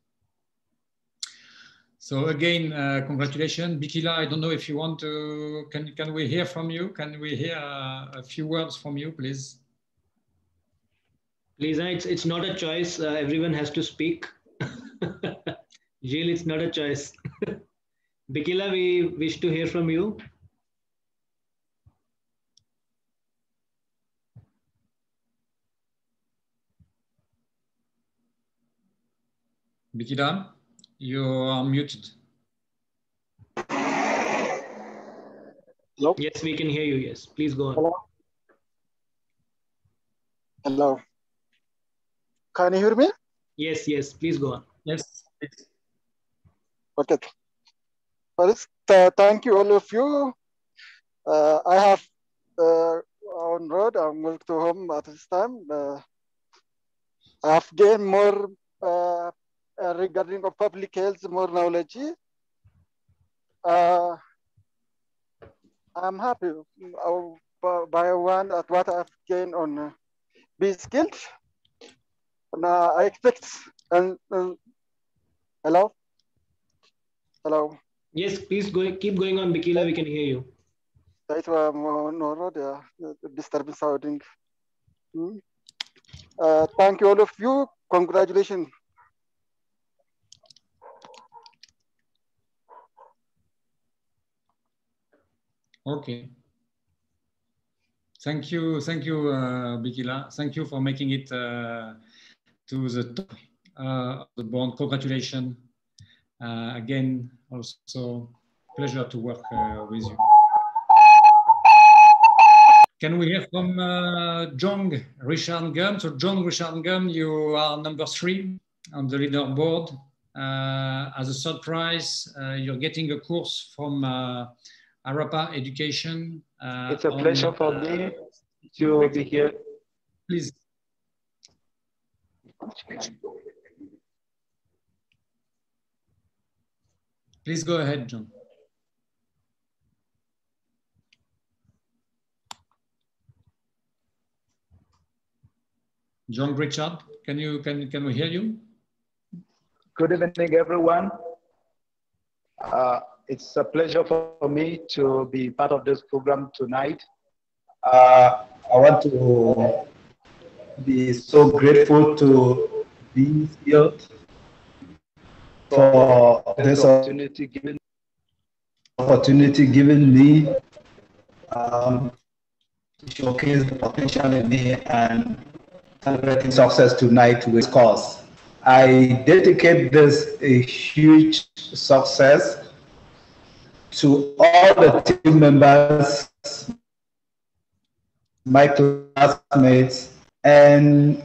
So again, uh, congratulations. Bikila, I don't know if you want to, can, can we hear from you? Can we hear uh, a few words from you, please? Lisa, it's, it's not a choice. Uh, everyone has to speak. [LAUGHS] Gilles, it's not a choice. [LAUGHS] Bikila, we wish to hear from you. Bikila? You are muted. Hello? Yes, we can hear you. Yes, please go on. Hello? Hello. Can you hear me? Yes, yes, please go on. Yes. Okay. First, uh, thank you all of you. Uh, I have uh, on road, I'm going to home at this time. Uh, I have gained more uh, regarding of public health, more knowledge. Uh, I'm happy uh, by one at what I've gained on uh, Bee Skilled. And uh, I expect, and uh, hello? Hello? Yes, please go, keep going on, Bikila, we can hear you. Right, um, no road, yeah, disturbing sounding. Hmm. Uh, thank you all of you. Congratulations. Okay. Thank you, thank you, uh, Bikila. Thank you for making it uh, to the top uh, of the board. Congratulations. Uh, again, also pleasure to work uh, with you. Can we hear from uh, John Richard Gum? So John Richard Gum, you are number three on the leaderboard. Uh, as a surprise, you're getting a course from Arapa Education. Uh, it's a on, pleasure for uh, me to be here. Please. Please go ahead, John. John Richard, can you can can we hear you? Good evening, everyone. Uh, it's a pleasure for me to be part of this program tonight. Uh, I want to be so grateful to be here for this opportunity given opportunity given me um, to showcase the potential in me and celebrating success tonight with cause. I dedicate this a huge success to all the team members, my classmates, and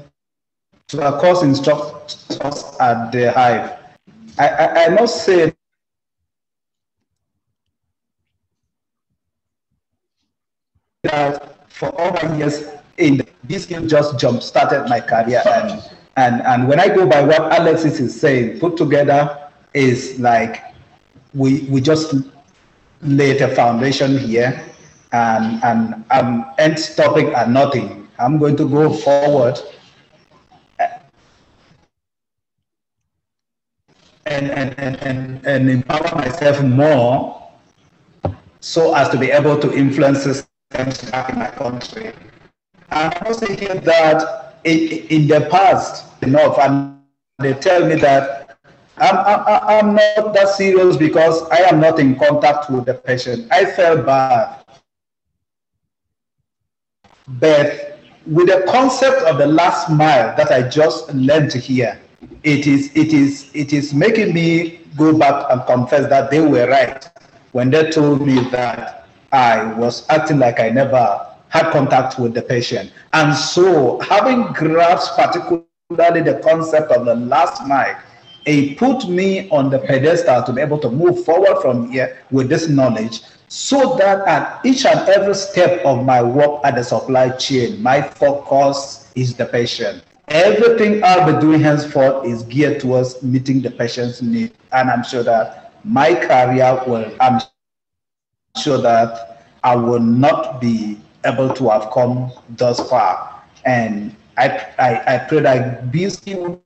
to our course instructors at the Hive. I, I, I must say that for all my years in this game just jump started my career and and and when I go by what Alexis is saying, put together is like we we just laid a foundation here and and um end stopping at nothing. I'm going to go forward and and, and, and, and empower myself more so as to be able to influence systems back in my country. I'm also hear that in, in the past, enough, and they tell me that I'm, I'm, I'm not that serious because I am not in contact with the patient. I felt bad. But with the concept of the last mile that I just learned here, it is, it is, it is making me go back and confess that they were right when they told me that I was acting like I never had contact with the patient. And so having grasped particularly the concept of the last mile. It put me on the pedestal to be able to move forward from here with this knowledge so that at each and every step of my work at the supply chain, my focus is the patient. Everything I'll be doing henceforth is geared towards meeting the patient's need. And I'm sure that my career will, I'm sure that I will not be able to have come thus far. And I, I, I pray that BC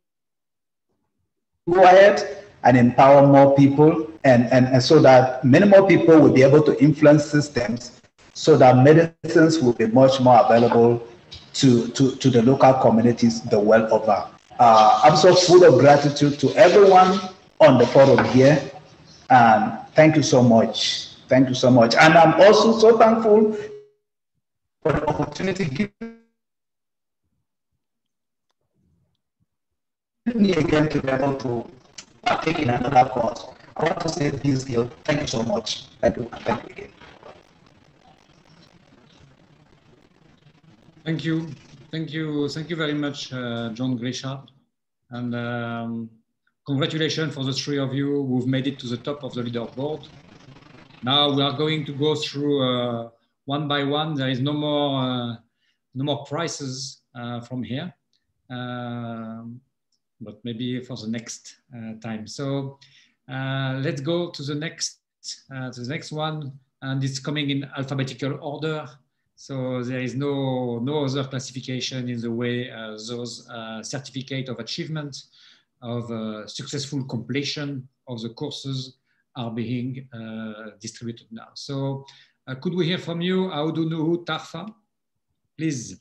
go ahead and empower more people and, and, and so that many more people will be able to influence systems so that medicines will be much more available to, to, to the local communities the world over. Uh, I'm so full of gratitude to everyone on the forum here. And thank you so much. Thank you so much. And I'm also so thankful for the opportunity given me again to be able to partake in another course. I want to say this, Gilles. Thank you so much. Thank you. Thank you again. Thank you. Thank you. Thank you very much, uh, John Grisha. And um, congratulations for the three of you who've made it to the top of the leaderboard. Now we are going to go through uh, one by one. There is no more, uh, no more prizes uh, from here, um, but maybe for the next uh, time. So uh, let's go to the next, to the next one, and it's coming in alphabetical order. So there is no, no other classification in the way uh, those uh, certificate of achievement of uh, successful completion of the courses are being uh, distributed now. So uh, could we hear from you, Audunuhu Tarfa, please?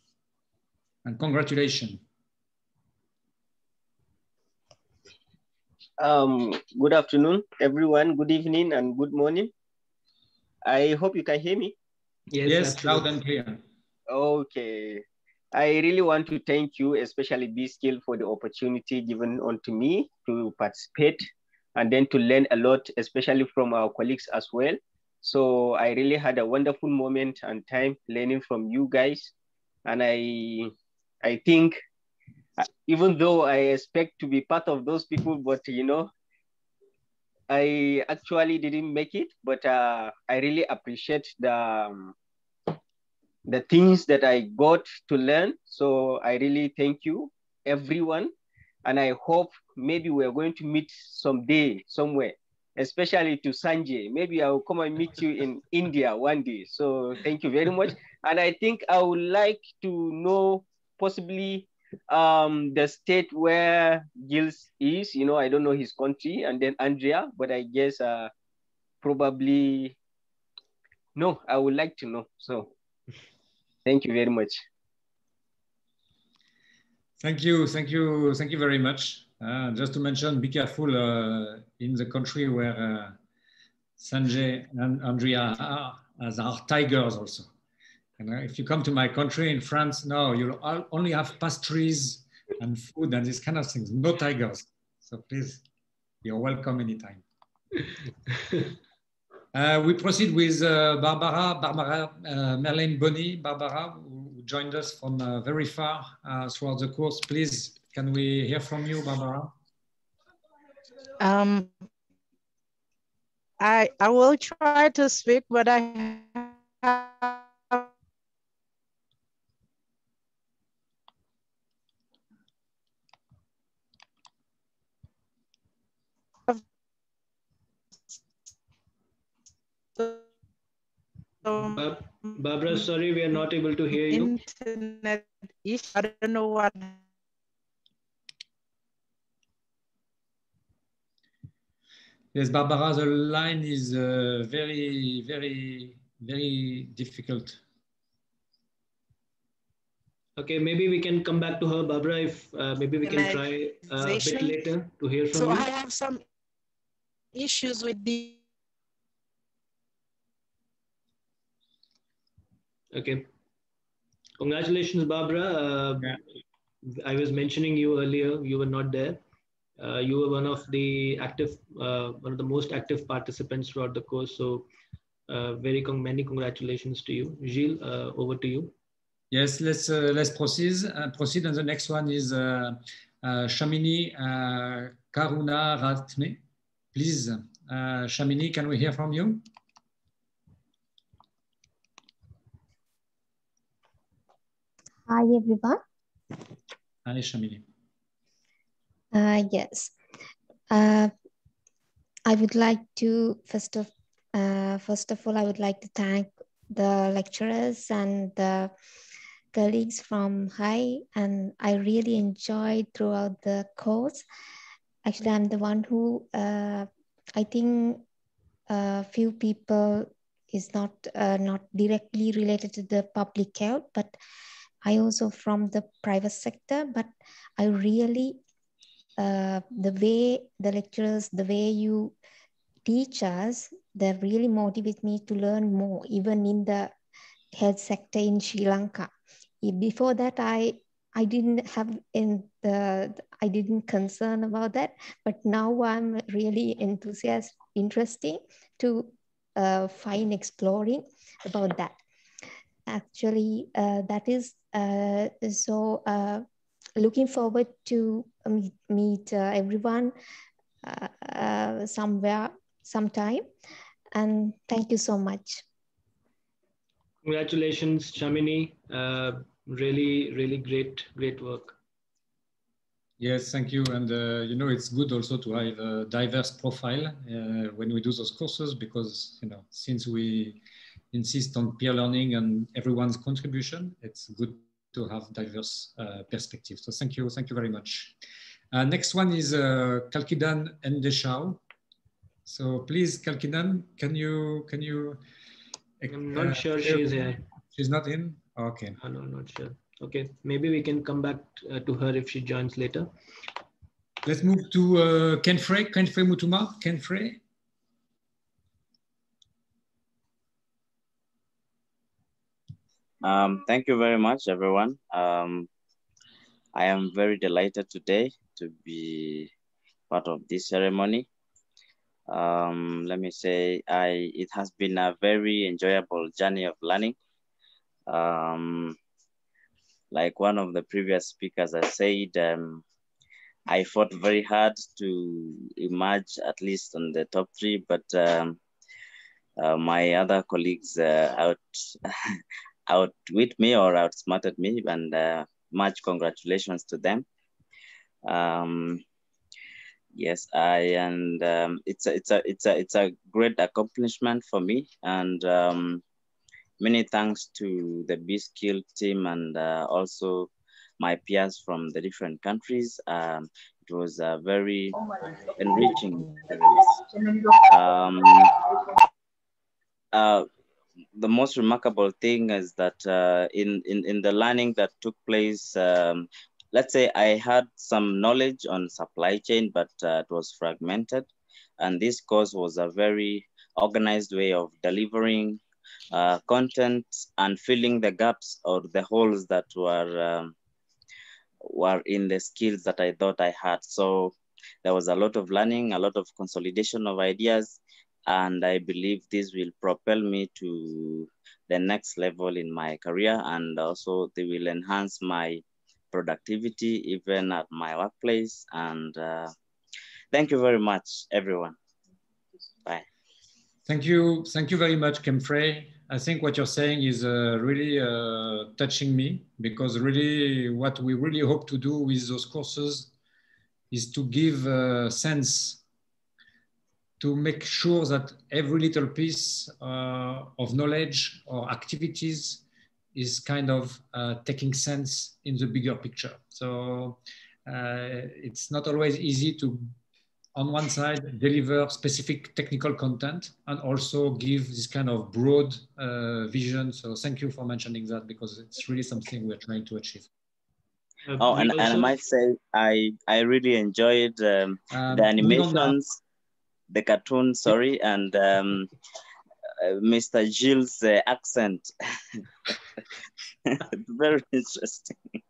And congratulations. Um, good afternoon, everyone. Good evening and good morning. I hope you can hear me. Yes, yes loud and clear. Okay. I really want to thank you, especially B-Skill, for the opportunity given onto me to participate and then to learn a lot, especially from our colleagues as well. So I really had a wonderful moment and time learning from you guys. And I, I think even though I expect to be part of those people, but you know, I actually didn't make it, but uh, I really appreciate the um, the things that I got to learn. So I really thank you, everyone, and I hope maybe we're going to meet someday somewhere, especially to Sanjay. Maybe I will come and meet you in [LAUGHS] India one day. So thank you very much, and I think I would like to know possibly um the state where Gilles is. You know, I don't know his country, and then Andrea, but I guess uh probably no. I would like to know. So thank you very much. Thank you, thank you, thank you very much. Uh, just to mention, be careful uh, in the country where uh, Sanjay and Andrea are, as are tigers also. And if you come to my country in France, no, you'll only have pastries and food and these kind of things, no tigers. So please, you're welcome anytime. [LAUGHS] uh, we proceed with uh, Barbara, Barbara uh, Merlin Bonny. Barbara, who joined us from uh, very far uh, throughout the course. Please, can we hear from you, Barbara? Um, I, I will try to speak, but I have Barbara, sorry, we are not able to hear you. Internet issue. I don't know what. Yes, Barbara, the line is uh, very, very, very difficult. Okay, maybe we can come back to her, Barbara, if uh, maybe we can try uh, a bit later to hear from so you. So I have some issues with the Okay. Congratulations, Barbara. Uh, yeah. I was mentioning you earlier. You were not there. Uh, you were one of the active, uh, one of the most active participants throughout the course. So, uh, very con many congratulations to you, Gilles. Uh, over to you. Yes, let's uh, let's proceed. proceed, and the next one is uh, Shamini uh, Karunaratne. Please, uh, Shamini, can we hear from you? Hi, everyone. Hi, Shamini. Uh, yes. Uh, I would like to first of uh, first of all, I would like to thank the lecturers and the colleagues from HI, and I really enjoyed throughout the course. Actually, I'm the one who uh, I think a uh, few people is not uh, not directly related to the public health, but I also from the private sector. But I really uh, the way the lecturers, the way you teach us, they really motivate me to learn more, even in the health sector in Sri Lanka. Before that, I I didn't have in the I didn't concern about that, but now I'm really enthusiastic, interesting to uh, find exploring about that. Actually, uh, that is so. Uh, looking forward to meet, meet uh, everyone uh, somewhere, sometime, and thank you so much. Congratulations, Shamini. Uh, really, really great, great work. Yes, thank you. And uh, you know, it's good also to have a diverse profile uh, when we do those courses because you know, since we insist on peer learning and everyone's contribution, it's good to have diverse uh, perspectives. So thank you, thank you very much. Uh, next one is uh, Kalkidan Endeshau. So please, Kalkidan, can you can you? I'm not sure she's here. She's not in. Okay. Uh, no, not sure. Okay, maybe we can come back uh, to her if she joins later. Let's move to uh, Ken Frey. Ken Frey Mutuma. Ken Um, thank you very much, everyone. Um, I am very delighted today to be part of this ceremony. Um, let me say, I it has been a very enjoyable journey of learning. Um, like one of the previous speakers has said, um, I fought very hard to emerge at least on the top three, but um, uh, my other colleagues uh, out [LAUGHS] outwit me or outsmarted me, and uh, much congratulations to them. Um, yes, I and um, it's a it's a it's a it's a great accomplishment for me, and um, many thanks to the B Skill team and uh, also my peers from the different countries. Um, it was a very enriching. Um, uh, the most remarkable thing is that uh, in, in, in the learning that took place, um, let's say I had some knowledge on supply chain, but uh, it was fragmented. And this course was a very organized way of delivering uh, content and filling the gaps or the holes that were, um, were in the skills that I thought I had. So there was a lot of learning, a lot of consolidation of ideas, and I believe this will propel me to the next level in my career and also they will enhance my productivity even at my workplace. And uh, thank you very much everyone. Bye. Thank you. Thank you very much Kemfrey. I think what you're saying is uh, really uh, touching me because really what we really hope to do with those courses is to give a sense to make sure that every little piece uh, of knowledge or activities is kind of uh, taking sense in the bigger picture. So uh, it's not always easy to, on one side, deliver specific technical content and also give this kind of broad uh, vision. So thank you for mentioning that because it's really something we're trying to achieve. oh, and, and I might say I I really enjoyed um, um, the animations the cartoon, sorry, and um, uh, Mr. Gilles' uh, accent. [LAUGHS] very interesting. [LAUGHS]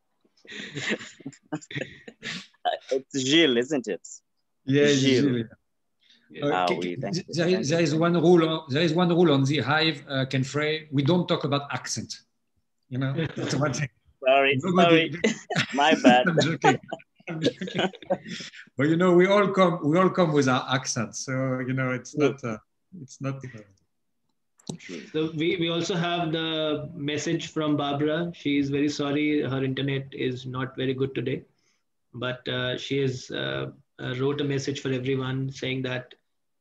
it's Gilles, isn't it? Yes, Gilles. Gilles. Uh, oh, we, there, is, there is one rule. There is one rule on the Hive, uh, Ken Frey. We don't talk about accent. You know, [LAUGHS] that's one thing. Sorry, sorry, my bad. [LAUGHS] but you know, we all come, we all come with our accents, so you know, it's not, uh, it's not. Uh, so we, we also have the message from Barbara. She is very sorry her internet is not very good today, but uh, she has uh, uh wrote a message for everyone saying that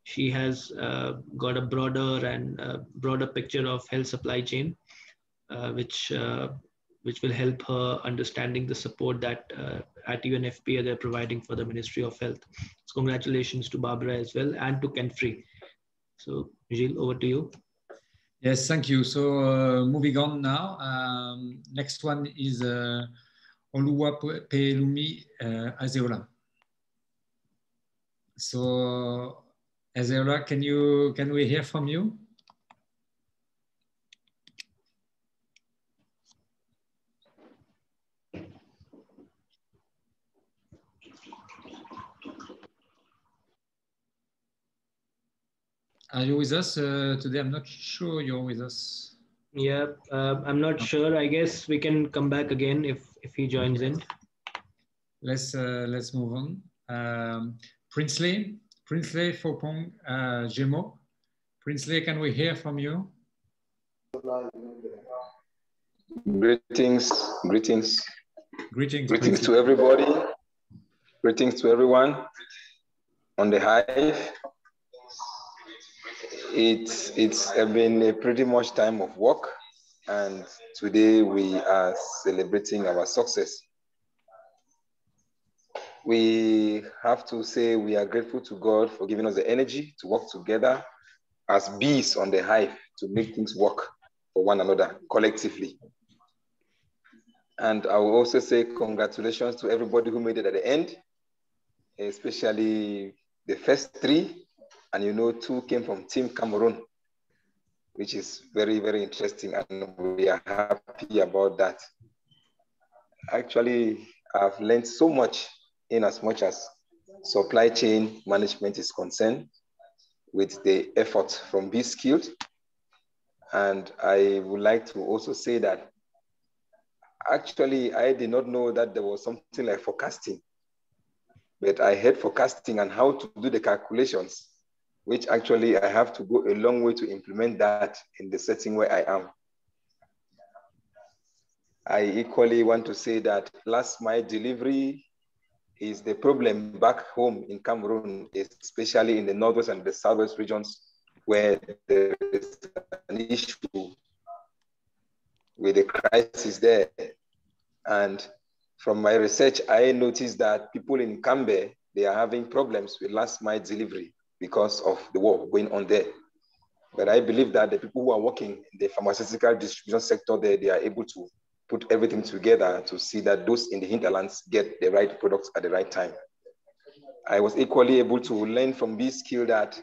she has uh, got a broader and uh, broader picture of health supply chain, which which will help her understanding the support that at UNFPA they're providing for the Ministry of Health. So congratulations to Barbara as well and to Ken Free. So Gilles, over to you. Yes, thank you. So uh, moving on now, um, next one is uh, Oluwa Pelumi uh, Azeola. So Azeola, can you can we hear from you? Are you with us uh, today? I'm not sure you're with us. Yeah, uh, I'm not sure. I guess we can come back again if if he joins in. Let's uh, let's move on. Um, Princely, Princely Fopong uh, Gemo. Princely, can we hear from you? Greetings, greetings. Greetings. Greetings to everybody. Greetings to everyone on the hive it's it's been a pretty much time of work, and today we are celebrating our success. We have to say we are grateful to God for giving us the energy to work together as bees on the hive to make things work for one another collectively. And I will also say congratulations to everybody who made it at the end, especially the first three and you know, two came from Team Cameroon, which is very, very interesting. And we are happy about that. Actually, I've learned so much in as much as supply chain management is concerned with the effort from Bee Skilled. And I would like to also say that actually, I did not know that there was something like forecasting, but I heard forecasting and how to do the calculations which actually I have to go a long way to implement that in the setting where I am. I equally want to say that last mile delivery is the problem back home in Cameroon, especially in the northwest and the southwest regions where there is an issue with the crisis there. And from my research, I noticed that people in Cambe, they are having problems with last mile delivery because of the war going on there. But I believe that the people who are working in the pharmaceutical distribution sector there, they are able to put everything together to see that those in the hinterlands get the right products at the right time. I was equally able to learn from this skill that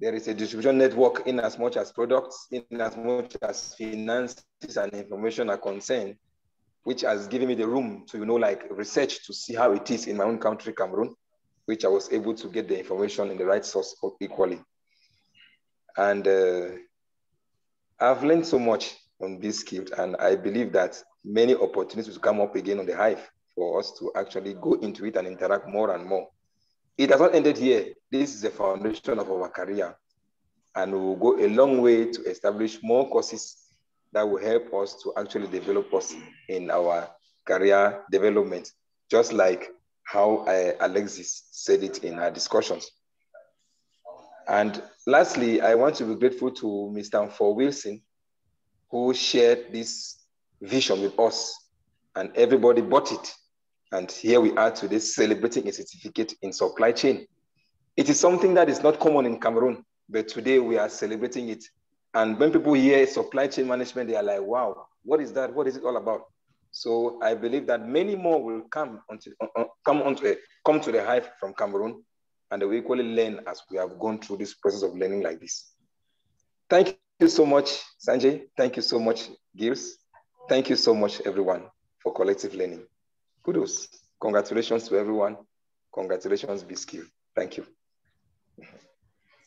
there is a distribution network in as much as products, in as much as finances and information are concerned, which has given me the room to, you know, like research to see how it is in my own country, Cameroon, which I was able to get the information in the right source equally. And uh, I've learned so much on this skill, and I believe that many opportunities will come up again on the Hive for us to actually go into it and interact more and more. It has not ended here. This is the foundation of our career, and we will go a long way to establish more courses that will help us to actually develop us in our career development, just like how uh, Alexis said it in our discussions. And lastly, I want to be grateful to Mr. For Wilson, who shared this vision with us, and everybody bought it. And here we are today celebrating a certificate in supply chain. It is something that is not common in Cameroon, but today we are celebrating it. And when people hear supply chain management, they are like, wow, what is that? What is it all about? So I believe that many more will come onto, uh, uh, come onto a, come to the hive from Cameroon, and they will equally learn as we have gone through this process of learning like this. Thank you so much, Sanjay. Thank you so much, Gilles. Thank you so much, everyone, for collective learning. Kudos. Congratulations to everyone. Congratulations, Be Thank you.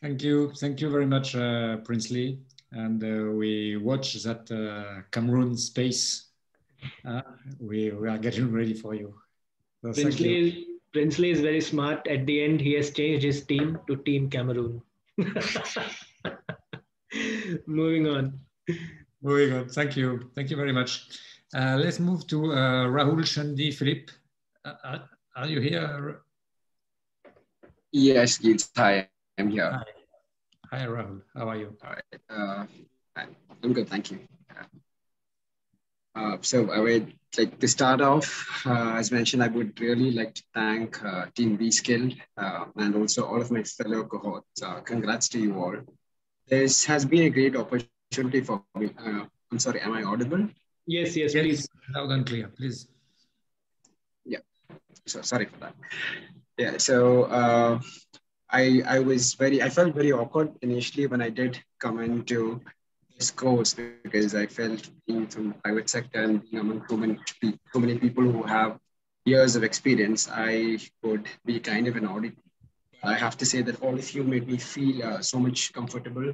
Thank you. Thank you very much, uh, Princely. And uh, we watch that uh, Cameroon space uh, we, we are getting ready for you. So Princely, is, Princely is very smart. At the end, he has changed his team to Team Cameroon. [LAUGHS] Moving on. Moving on. Thank you. Thank you very much. Uh, let's move to uh, Rahul Shandi Philip. Uh, are you here? Yes, it's Hi, I'm here. Hi. Hi, Rahul. How are you? All right. Uh, I'm good, thank you. Uh, so I would like to start off, uh, as mentioned, I would really like to thank uh, Team Reskill uh, and also all of my fellow cohorts. Uh, congrats to you all. This has been a great opportunity for me. Uh, I'm sorry, am I audible? Yes, yes, yes, please. Loud and clear, please. Yeah, so sorry for that. Yeah, so I, I was very, I felt very awkward initially when I did come into this course because I felt being from private sector and being among too many, too many people who have years of experience, I would be kind of an oddity. I have to say that all of you made me feel uh, so much comfortable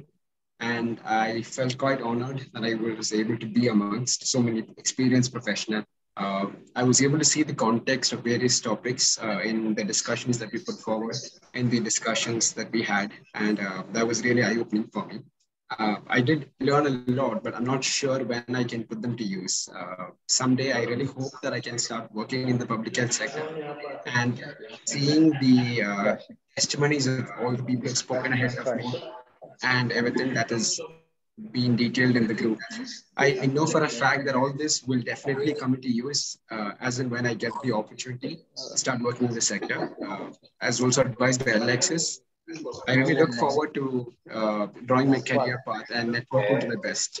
and I felt quite honored that I was able to be amongst so many experienced professionals. Uh, I was able to see the context of various topics uh, in the discussions that we put forward, in the discussions that we had, and uh, that was really eye-opening for me uh, I did learn a lot, but I'm not sure when I can put them to use. Uh, someday, I really hope that I can start working in the public health sector and seeing the uh, testimonies of all the people spoken ahead of me and everything that has been detailed in the group. I, I know for a fact that all this will definitely come into use uh, as and when I get the opportunity to start working in the sector. Uh, as also advised by Alexis, I really look forward to uh, drawing my career path and networking to the best.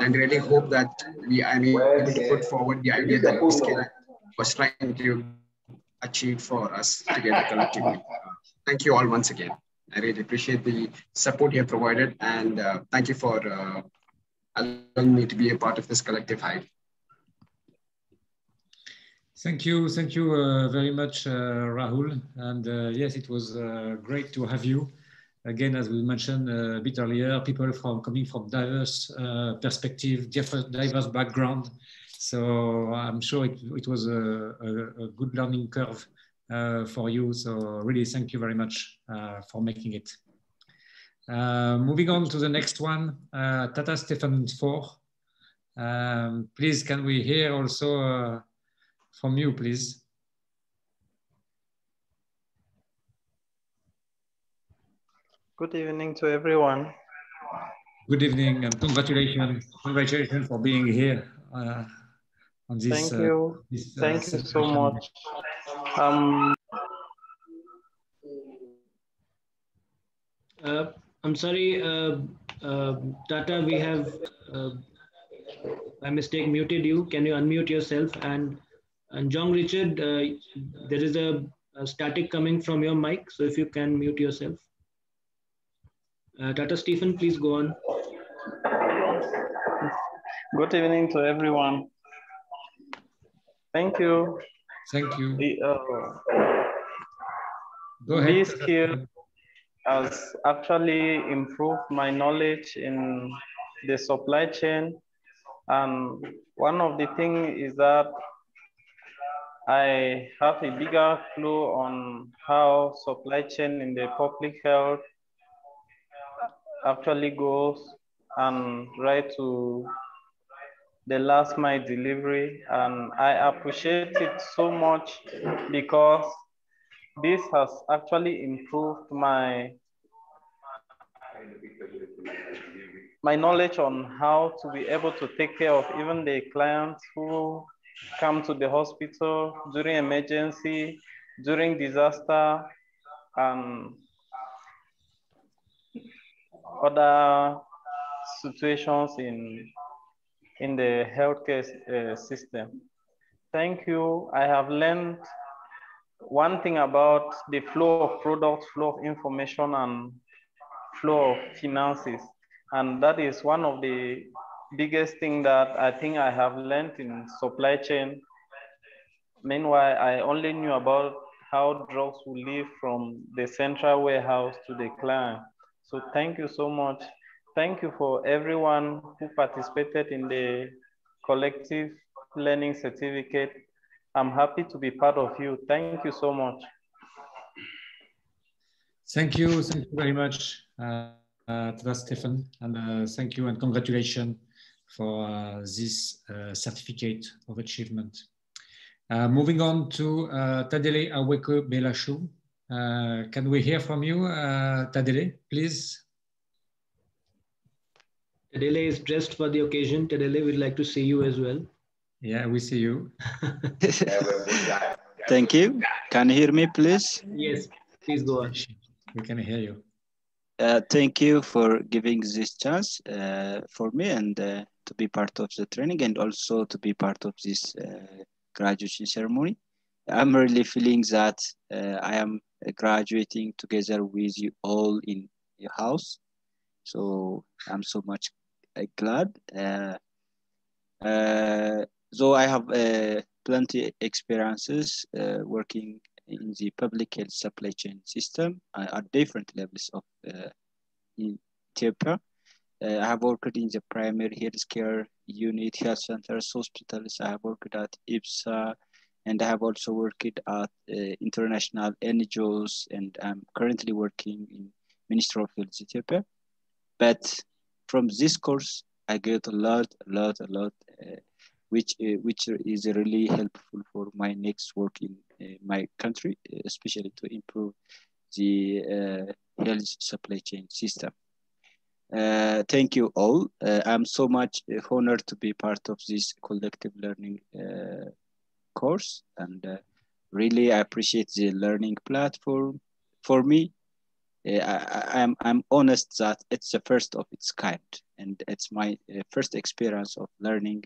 And really hope that we I'm able to put forward the idea that Skill was trying to achieve for us together collectively. Thank you all once again. I really appreciate the support you have provided and uh, thank you for uh, allowing me to be a part of this collective hive. Thank you, thank you uh, very much, uh, Rahul. And uh, yes, it was uh, great to have you. Again, as we mentioned uh, a bit earlier, people from coming from diverse uh, perspective, different, diverse background. So I'm sure it, it was a, a, a, good learning curve for you. So really, thank you very much for making it. moving on to the next one, Tata Stefan Four. Um, please, can we hear also from you, please. Good evening to everyone. Good evening and congratulations. Congratulations for being here uh, on this. Thank you. Uh, this, Thank you so much. Um, uh, I'm sorry, uh, uh, Tata, we have uh, by mistake muted you. Can you unmute yourself and and John Richard, uh, there is a, a, static coming from your mic. So if you can mute yourself. Uh, Tata Stephen, please go on. Good evening to everyone. Thank you. Thank you. The, uh, go ahead. This skill has actually improved my knowledge in the supply chain. And one of the things is that I have a bigger clue on how supply chain in the public health actually goes and right to the last mile delivery. And I appreciate it so much because this has actually improved my my knowledge on how to be able to take care of even the clients who come to the hospital during emergency, during disaster, and other situations in, in the healthcare uh, system. Thank you. I have learned one thing about the flow of products, flow of information, and flow of finances. And that is one of the biggest thing that I think I have learned in supply chain. Meanwhile, I only knew about how drugs will leave from the central warehouse to the client. So thank you so much. Thank you for everyone who participated in the collective learning certificate. I'm happy to be part of you. Thank you so much. Thank you. Thank you very much uh, uh, Tata. And uh, thank you and congratulations for uh, this uh, certificate of achievement. Uh, moving on to Tadele Aweko Belashu. can we hear from you, Tadele, please? Tadele is dressed for the occasion. Tadele, we'd like to see you as well. Yeah, we see you. [LAUGHS] Thank you. Can you hear me, please? Yes, please go on. We can hear you. Uh, thank you for giving this chance uh, for me and uh, to be part of the training and also to be part of this uh, graduation ceremony. I'm really feeling that uh, I am graduating together with you all in your house. So I'm so much glad. though I have plenty experiences working in the public health supply chain system uh, at different levels of uh, Ethiopia. Uh, I have worked in the primary healthcare unit, health centers, hospitals. I have worked at EPSA, and I have also worked at uh, international NGOs, and I'm currently working in Ministry of Health Ethiopia. But from this course, I get a lot, a lot, a lot, uh, which uh, which is really helpful for my next work in my country, especially to improve the uh, health supply chain system. Uh, thank you all. Uh, I'm so much honored to be part of this collective learning uh, course and uh, really I appreciate the learning platform. For me, uh, I, I'm, I'm honest that it's the first of its kind and it's my first experience of learning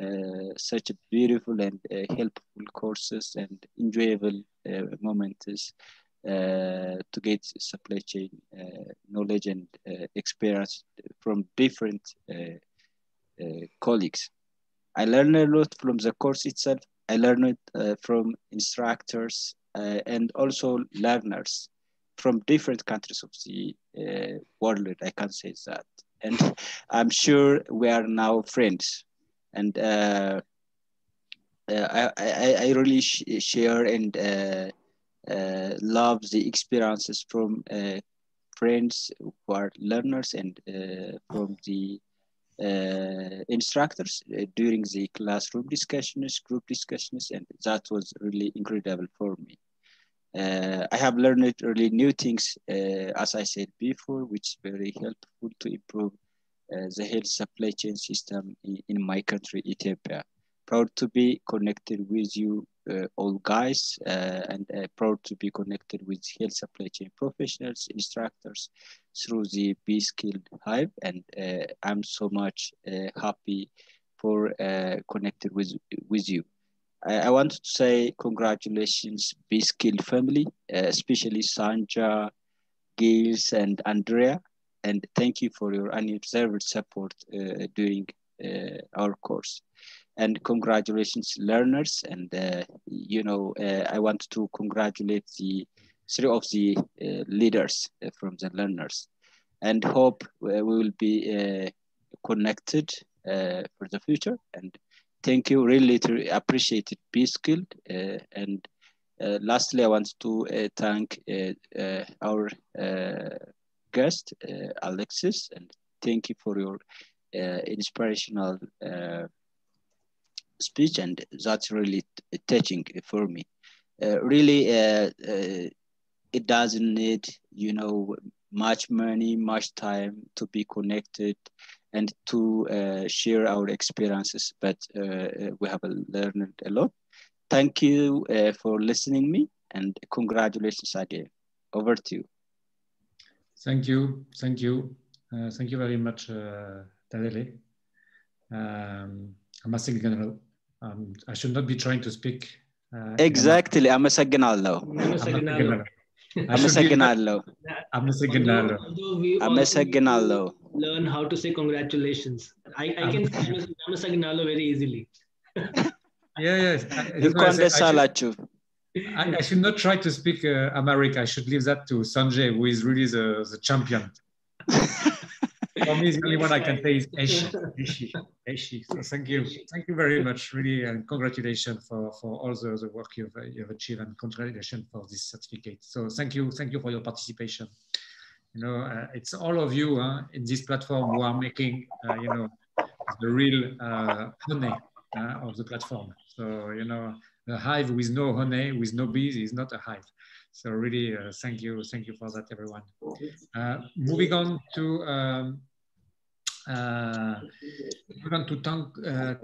uh, such beautiful and uh, helpful courses and enjoyable uh, moments to get supply chain knowledge and experience from different colleagues. I learned a lot from the course itself. I learned uh, from instructors uh, and also learners from different countries of the uh, world. I can say that. And [LAUGHS] I'm sure we are now friends and uh, uh, I, I, I really sh share and uh, uh, love the experiences from uh, friends who are learners and uh, from the instructors during the classroom discussions, group discussions, and that was really incredible for me. I have learned really new things, as I said before, which is very helpful to improve uh, the health supply chain system in, in, my country, Ethiopia. Proud to be connected with you uh, all guys uh, and uh, proud to be connected with health supply chain professionals, instructors through the Bee Skilled Hive. And uh, I'm so much happy for connected with, with you. I, I wanted to say congratulations, Bee Skilled family, especially Sanja, Gilles, and Andrea and thank you for your unreserved support uh, during uh, our course. And congratulations, learners. And, uh, you know, I want to congratulate the three of the leaders from the learners and hope we will be connected for the future. And thank you really to appreciate it, Bee Skilled. and uh, lastly, I want to uh, thank uh, our guest, uh, Alexis, and thank you for your uh, inspirational uh, speech, and that's really touching for me. really, it doesn't need, you know, much money, much time to be connected and to uh, share our experiences, but uh, we have learned a lot. Thank you uh, for listening me and congratulations again. Over to you. Thank you. Thank you. Uh, thank you very much, uh, Tadele. Um, አመሰግናለሁ። Um, I should not be trying to speak. Uh, exactly. አመሰግናለሁ። አመሰግናለሁ። አመሰግናለሁ። አመሰግናለሁ። Learn how to say congratulations. I, I can say አመሰግናለሁ very easily. [LAUGHS] yeah, yes. እንኳን ደስ አላችሁ። I, I, should not try to speak uh, Amharic. I should leave that to Sanjay, who is really the, the champion. [LAUGHS] for me, the only one I can say is Eshi. Eshi. Eshi. So thank you. Thank you very much, really, and congratulations for, for all the, the work you've, you've achieved and congratulations for this certificate. So thank you. Thank you for your participation. You know, uh, it's all of you uh, in this platform who are making, uh, you know, the real uh, honey uh, of the platform. So, you know, a hive with no honey, with no bees is not a hive. So really, uh, thank you, thank you for that, everyone. Uh, moving on to um, uh, moving on to Tank, uh,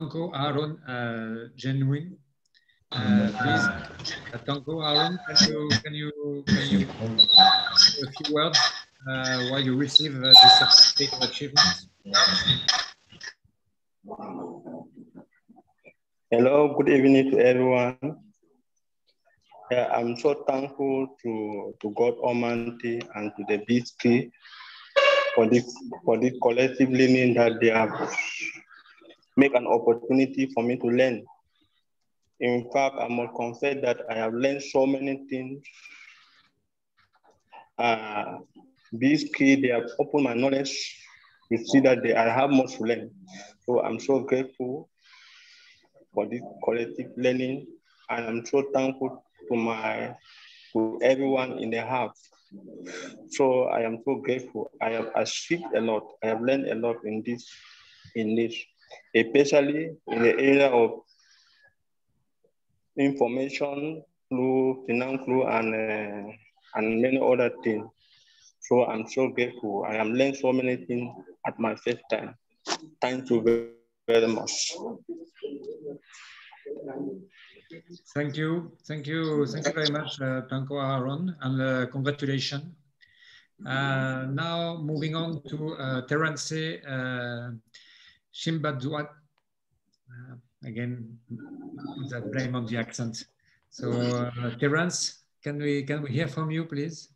Tanko Aaron uh, Genuine. Uh, please, Tanko Aaron, can you can you can you a few words uh, while you receive this certificate of achievement? Hello, good evening to everyone. Yeah, I'm so thankful to, to God Almighty and to the BSP for this for this collective learning that they have make an opportunity for me to learn. In fact, I must confess that I have learned so many things. Uh, BSP, they have opened my knowledge to see that they, I have much to learn. So I'm so grateful for this collective learning, and I'm so thankful to my to everyone in the house. So I am so grateful. I have achieved a lot. I have learned a lot in this, in this, especially in the area of information flow, finance flow, and uh, and many other things. So I'm so grateful. I have learned so many things at my first time. Thank you very, very much. Thank you, thank you, thank you very much, uh, Tanko Aaron, and uh, congratulations. Uh, now moving on to uh, Terence uh, Shimbadzwat. Uh, again, that blame on the accent. So uh, Terence, can we can we hear from you, please?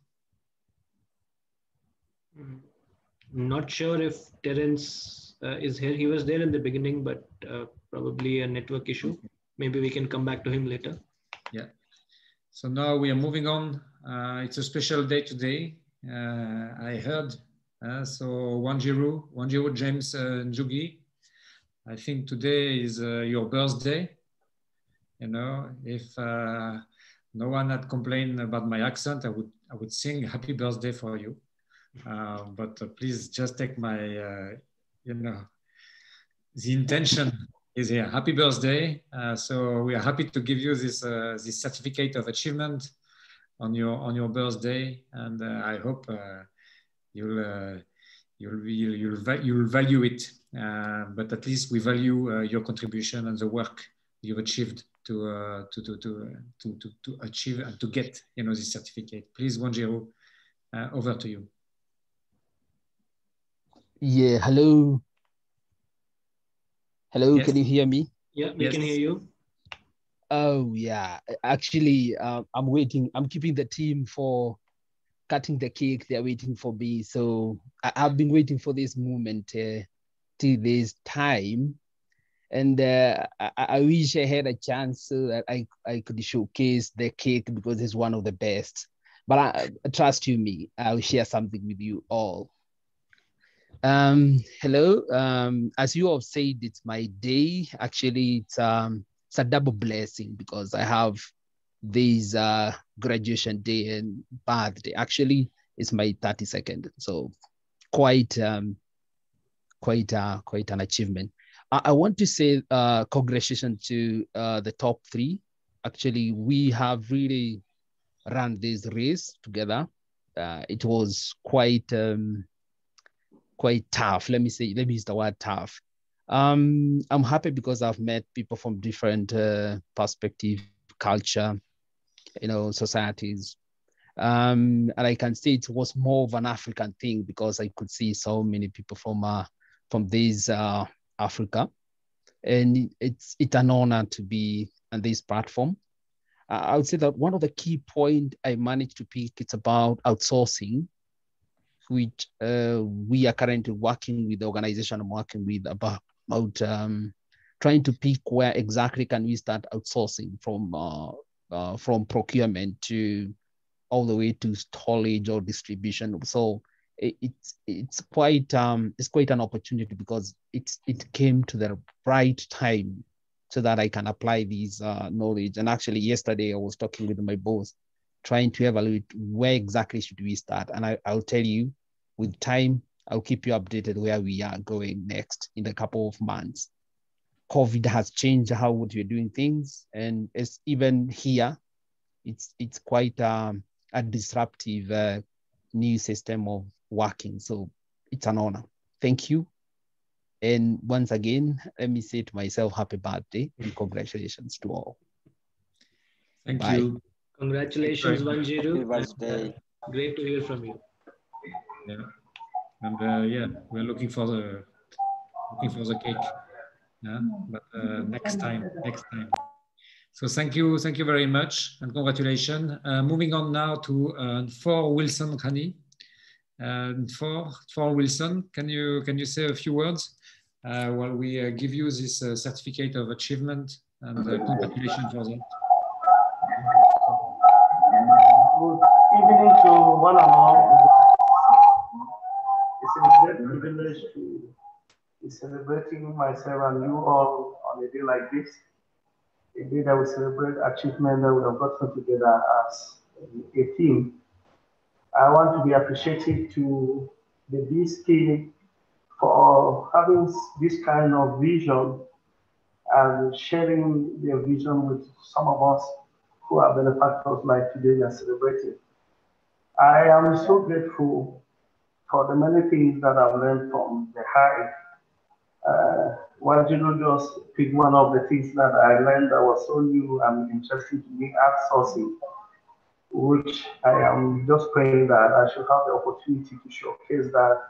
Not sure if Terence uh, is here. He was there in the beginning, but uh, probably a network issue. Maybe we can come back to him later. Yeah. So now we are moving on. Uh, it's a special day today. Uh, I heard. Uh, so Wanjiru, Wanjiru James uh, Njugi, I think today is uh, your birthday. You know, if uh, no one had complained about my accent, I would I would sing happy birthday for you. Uh, but uh, please just take my, uh, you know, the intention is here. Happy birthday. Uh, so we are happy to give you this, uh, this certificate of achievement on your, on your birthday. And uh, I hope you'll, you'll, you'll, you'll, you'll value it. but at least we value your contribution and the work you've achieved to, to, to, to, to, to, achieve and to get, you know, this certificate. Please, Wanjiru, over to you. Yeah, hello. Hello, Yes. can you hear me? Yeah, we can hear you. Oh, yeah. Actually, uh, I'm waiting. I'm keeping the team for cutting the cake. They're waiting for me. So I- I've been waiting for this moment uh, till this time. And uh, I-, I wish I had a chance so that I, I could showcase the cake because it's one of the best. But I, trust you me, I'll share something with you all. Um, hello. Um, as you have said, it's my day. Actually, it's um, it's a double blessing because I have this uh, graduation day and birthday. Actually, it's my 32nd, so quite um, quite uh, quite an achievement. I, I want to say uh, congratulations to uh, the top three. Actually, we have really run this race together. Uh, it was quite um, quite tough. Let me say, let me use the word tough. Um, I'm happy because I've met people from different uh, perspective, culture, you know, societies. Um, and I can say it was more of an African thing because I could see so many people from uh, from this uh, Africa, and it's it's an honor to be on this platform. I would say that one of the key point I managed to pick it's about outsourcing which uh, we are currently working with the organization I'm working with about, about um, trying to pick where exactly can we start outsourcing from uh, uh, from procurement to all the way to storage or distribution. So it, it's it's quite um it's quite an opportunity because it's it came to the right time so that I can apply these uh, knowledge. And actually, yesterday I was talking with my boss, trying to evaluate where exactly should we start. And I, I'll tell you, with time, I'll keep you updated where we are going next in a couple of months. COVID has changed how we're doing things, and it's even here, it's it's quite um, a disruptive uh, new system of working. So it's an honor. Thank you. And once again, let me say to myself, happy birthday and congratulations to all. Thank Bye. you. Congratulations, Thank you very Wanjiru. Happy birthday. Great to hear from you. Yeah, and uh, yeah, we're looking for the looking for the cake. Yeah, but uh, next time, next time. So thank you, thank you very much, and congratulations. Uh, moving on now to uh, for Wilson Khani. And for for Wilson, can you can you say a few words uh, while we uh, give you this uh, certificate of achievement and uh, congratulations for that. Good evening to one and all. It's a great privilege to be celebrating myself and you all on a day like this. A day that we celebrate achievement that we have gotten together as a team. I want to be appreciative to the BSK for having this kind of vision and sharing their vision with some of us who are benefactors like today are celebrating. I am so grateful for the many things that I've learned from the high. Uh, Wanjiru just picked one of the things that I learned that was so new and interesting to me, outsourcing, which I am just praying that I should have the opportunity to showcase that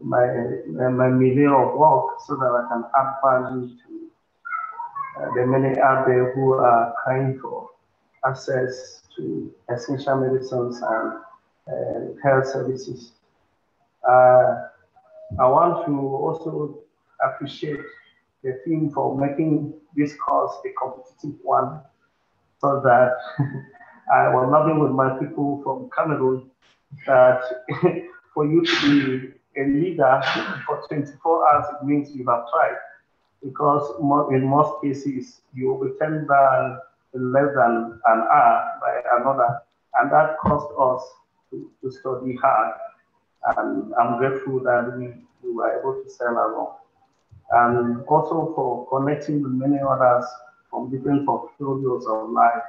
in my, in my milieu of work so that I can add value to the many out there who are crying for access to essential medicines and uh, health services. Uh, I want to also appreciate the team for making this course a competitive one so that [LAUGHS] I was loving with my people from Cameroon that [LAUGHS] for you to be a leader for 24 hours, it means you have tried because in most cases you turned down in less than an hour by another, and that cost us to, to study hard. And I'm grateful that we, we were able to sell along. And also for connecting with many others from different portfolios of life.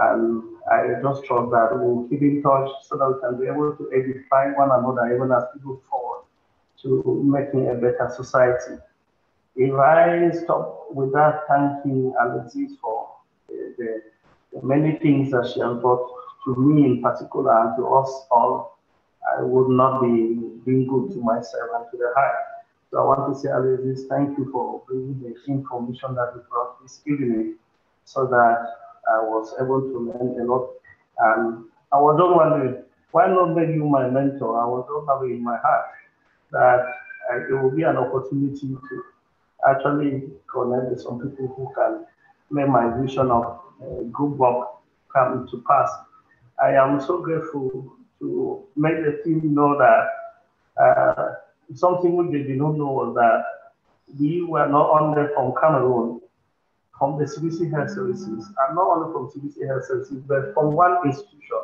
And I just trust that we'll keep in touch so that we can be able to edify one another even as we look forward to making a better society. If I stop with that, thanking Alexis for the, the, the many things that she has brought to me in particular and to us all, I would not be being good to myself and to the high. So I want to say, Alexis, thank you for bringing the information that you brought this evening so that I was able to learn a lot. And I was just wondering, why not make you my mentor? I was just having in my heart that uh, it will be an opportunity to actually connect with some people who can make my vision of uh, group work come to pass. I am so grateful to make the team know that uh, something which they did not know was that we were not only from Cameroon, from the CBC Health Services, and not only from CBC Health Services, but from one institution.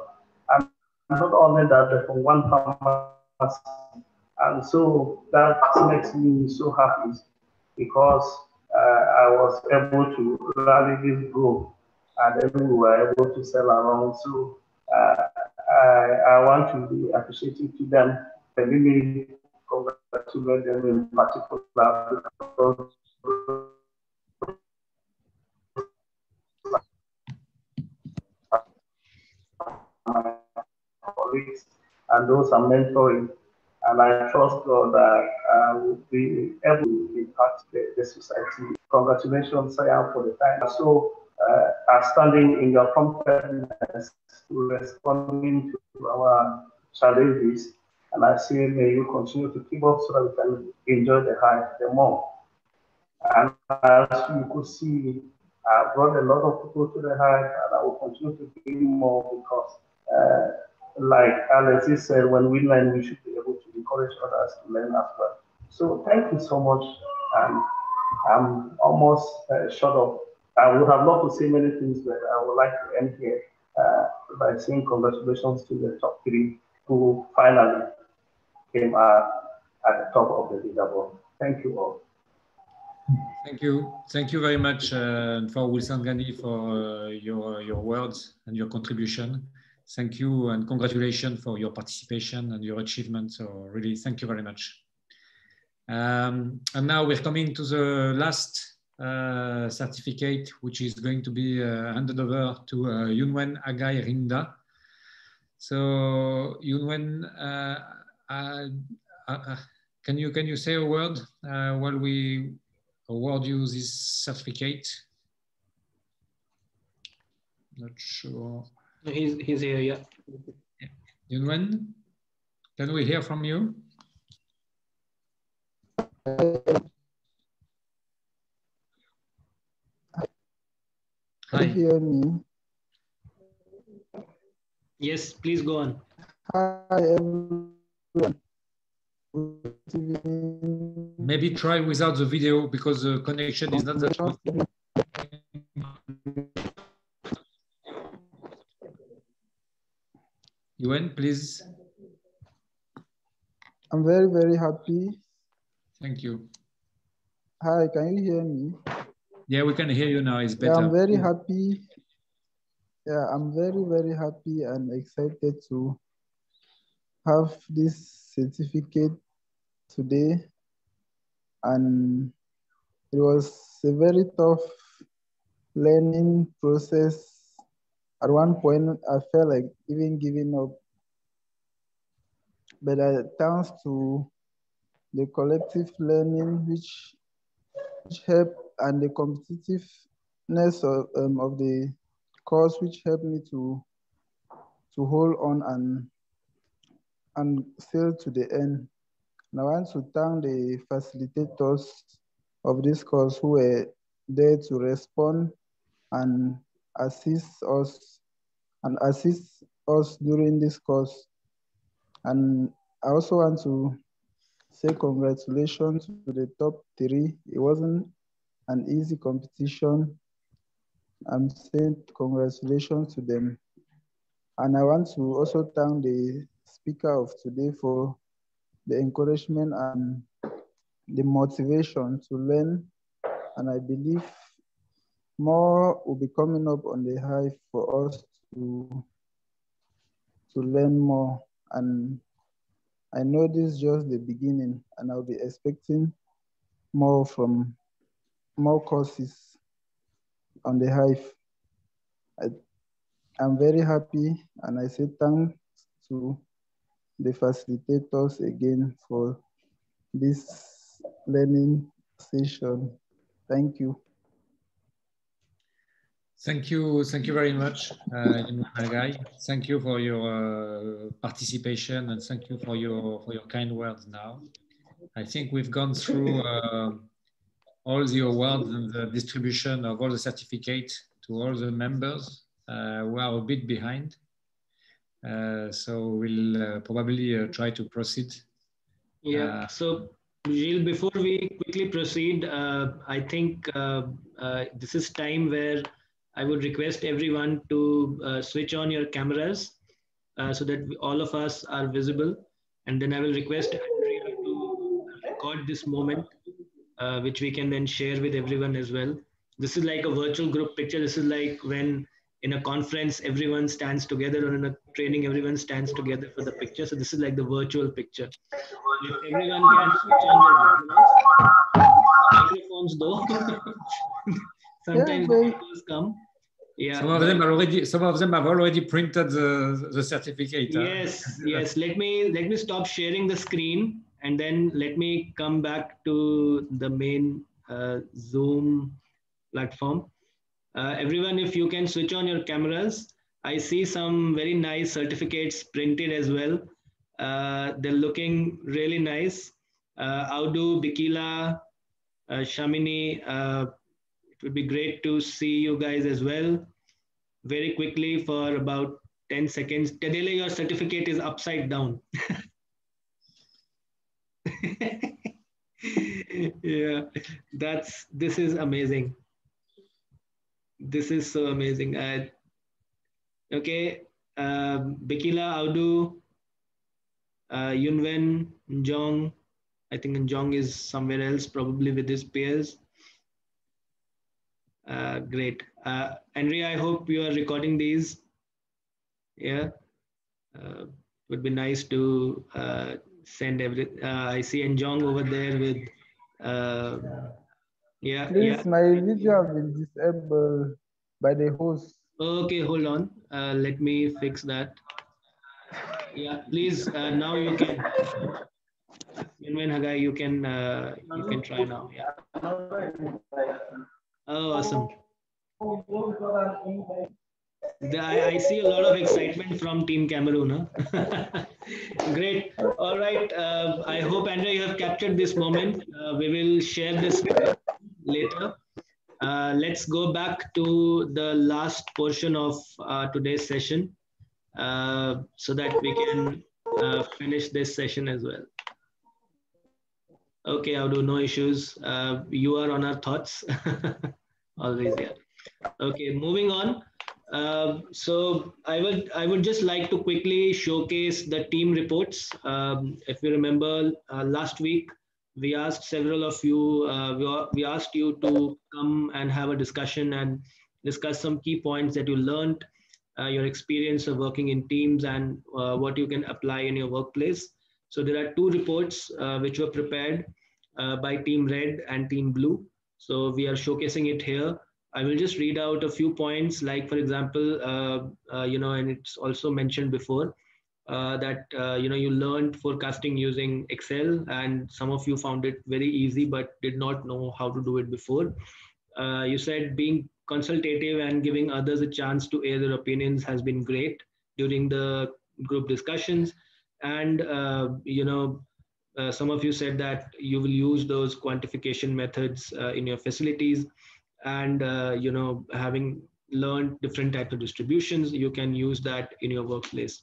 And not only that, but from one pharmacy. And so that makes me so happy because uh, I was able to rally this group and then we were able to sell around. So uh, I, I want to be appreciative to them, really congratulate them in particular because and those I'm mentoring. And I trust God that I will be able to impact the, the society. Congratulations, Sayam, for the time. So, uh, are standing in your to responding to our challenges. And I say, may you continue to keep up so that we can enjoy the high the more. And as you could see, I brought a lot of people to the high, and I will continue to bring more because uh, like Alexis said, when we learn, we should be able encourage others to learn as well. So thank you so much. And I'm almost uh, short of, I would have loved to say many things, but I would like to end here uh, by saying congratulations to the top three who finally came uh, at the top of the leaderboard. Thank you all. Thank you. Thank you very much uh, for Wilson Gandhi for uh, your, your words and your contribution. Thank you and congratulations for your participation and your achievement. So really, thank you very much. Um, and now we're coming to the last uh, certificate, which is going to be uh, handed over to uh, Yunwen Agai Rinda. So Yunwen, uh, uh, uh, can you can you say a word while we award you this certificate? Not sure. He's he's here, yeah. Yunwen, can we hear from you? Hi. You hear me? Yes, please go on. Hi, everyone. Maybe try without the video because the connection is not that good. Yuen, please. I'm very, very happy. Thank you. Hi, can you hear me? Yeah, we can hear you now. It's better. Yeah, I'm very happy. Yeah, I'm very, very happy and excited to have this certificate today. And it was a very tough learning process. At one point, I felt like even giving up. But thanks to the collective learning, which, which helped, and the competitiveness of, um, of the course, which helped me to, to hold on and, and sail to the end. And I want to thank the facilitators of this course who were there to respond and assist us and assist us during this course. And I also want to say congratulations to the top three. It wasn't an easy competition. I'm saying congratulations to them. And I want to also thank the speaker of today for the encouragement and the motivation to learn. And I believe more will be coming up on the hive for us to, to learn more. And I know this is just the beginning and I'll be expecting more from more courses on the hive. I, I'm very happy and I say thanks to the facilitators again for this learning session. Thank you. Thank you. Thank you very much, uh, Thank you for your uh, participation and thank you for your for your kind words now. I think we've gone through uh, all the awards and the distribution of all the certificates to all the members. Uh, we are a bit behind. Uh, so we'll uh, probably uh, try to proceed. Yeah, so Gilles, before we quickly proceed, I think this is time where I would request everyone to switch on your cameras so that we, all of us are visible. And then I will request Andrea to record this moment, uh, which we can then share with everyone as well. This is like a virtual group picture. This is like when in a conference everyone stands together or in a training everyone stands together for the picture so this is like the virtual picture if everyone can switch on their microphones though [LAUGHS] sometimes yeah, come yeah some of them are already some of them have already printed the, the certificate yes huh? yes let me let me stop sharing the screen and then let me come back to the main uh, zoom platform uh, everyone, if you can switch on your cameras, I see some very nice certificates printed as well. Uh, they're looking really nice. Uh, Audu, Bikila, uh, Shamini, would be great to see you guys as well. Very quickly for about 10 seconds. Tadele, your certificate is upside down. [LAUGHS] yeah, that's, this is amazing. This is so amazing. Uh, okay, uh, Bikila Audu, uh, Yunwen, Njong. I think Njong is somewhere else, probably with his peers. Uh, great. Uh, Andrea, I hope you are recording these. Yeah. Uh, would be nice to uh, send every. Uh, I see Njong over there with. Uh, yeah. Please, yeah. my video has been disabled by the host. Okay, hold on. Uh, let me fix that. Yeah, please. Uh, now you can. Yunwen Hagai, you can you can try now. Yeah. Oh, awesome. [LAUGHS] I, I see a lot of excitement from Team Cameroon. Huh? [LAUGHS] Great. All right. Uh, I hope, Andrea, you have captured this moment. Uh, we will share this later. Uh, let's go back to the last portion of uh, today's session uh, so that we can uh, finish this session as well. Okay, Audu, no issues. Uh, you are on our thoughts. [LAUGHS] Always, yeah. Okay, moving on. Uh, so I would I would just like to quickly showcase the team reports. Um, if you remember uh, last week, we asked several of you, uh, we, we asked you to come and have a discussion and discuss some key points that you learned, uh, your experience of working in teams and uh, what you can apply in your workplace. So there are two reports uh, which were prepared uh, by Team Red and Team Blue. So we are showcasing it here. I will just read out a few points, like for example, uh, uh, you know, and it's also mentioned before uh, that uh, you know you learned forecasting using Excel, and some of you found it very easy, but did not know how to do it before. You said being consultative and giving others a chance to air their opinions has been great during the group discussions, and uh, you know. some of you said that you will use those quantification methods in your facilities and uh, you know having learned different types of distributions you can use that in your workplace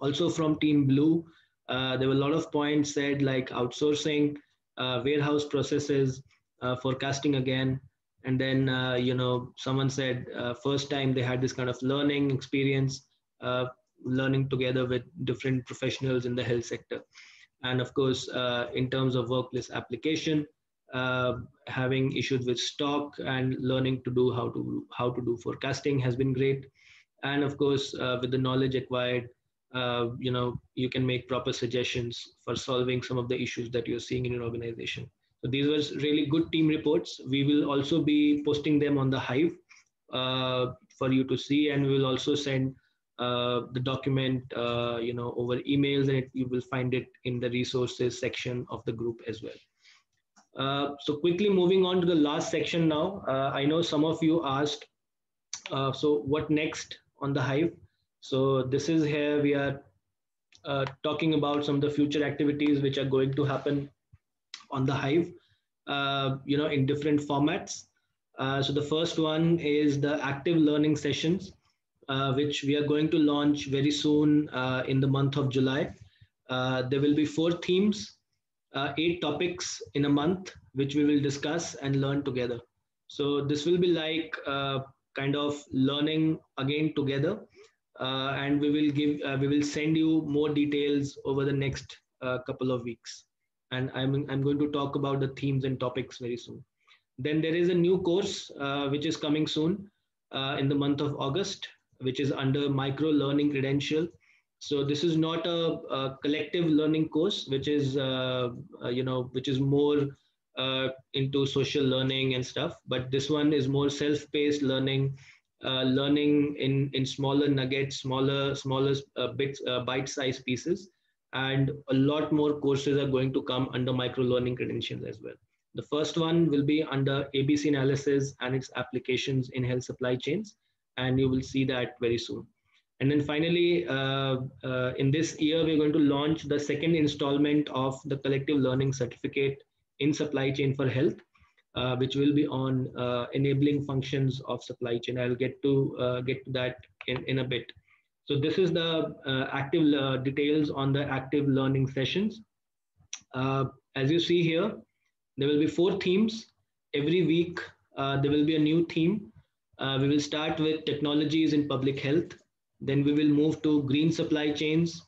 also from team blue uh, there were a lot of points said like outsourcing uh, warehouse processes uh, forecasting again and then uh, you know someone said uh, first time they had this kind of learning experience learning together with different professionals in the health sector. And of course in terms of workplace application uh, having issues with stock and learning to do how to how to do forecasting has been great. And of course uh, with the knowledge acquired uh, you know you can make proper suggestions for solving some of the issues that you're seeing in your organization. So these were really good team reports. We will also be posting them on the hive uh, for you to see. And we will also send uh, the document uh, you know over emails and it, you will find it in the resources section of the group as well uh, so quickly moving on to the last section now. Uh, I know some of you asked, uh, so what next on the Hive? So this is here we are uh, talking about some of the future activities which are going to happen on the Hive, uh, you know, in different formats. so the first one is the active learning sessions, which we are going to launch very soon in the month of July. there will be four themes uh, eight topics in a month, which we will discuss and learn together. So this will be like uh, kind of learning again together, uh, and we will give uh, we will send you more details over the next uh, couple of weeks. And I'm I'm going to talk about the themes and topics very soon. Then there is a new course uh, which is coming soon in the month of August, which is under micro learning credential so this is not a, a collective learning course which is uh, uh, you know which is more uh, into social learning and stuff but this one is more self-paced learning uh, learning in in smaller nuggets smaller smaller uh, bits uh, bite-sized pieces. And a lot more courses are going to come under micro learning credentials as well. The first one will be under abc analysis and its applications in health supply chains and you will see that very soon and then finally, uh, uh, in this year, we're going to launch the second installment of the collective learning certificate in supply chain for health, uh, which will be on uh, enabling functions of supply chain. I'll get to uh, get to that in, in a bit. So this is the uh, active details on the active learning sessions. As you see here, there will be four themes. Every week, there will be a new theme. Uh, we will start with technologies in public health. Then we will move to green supply chains,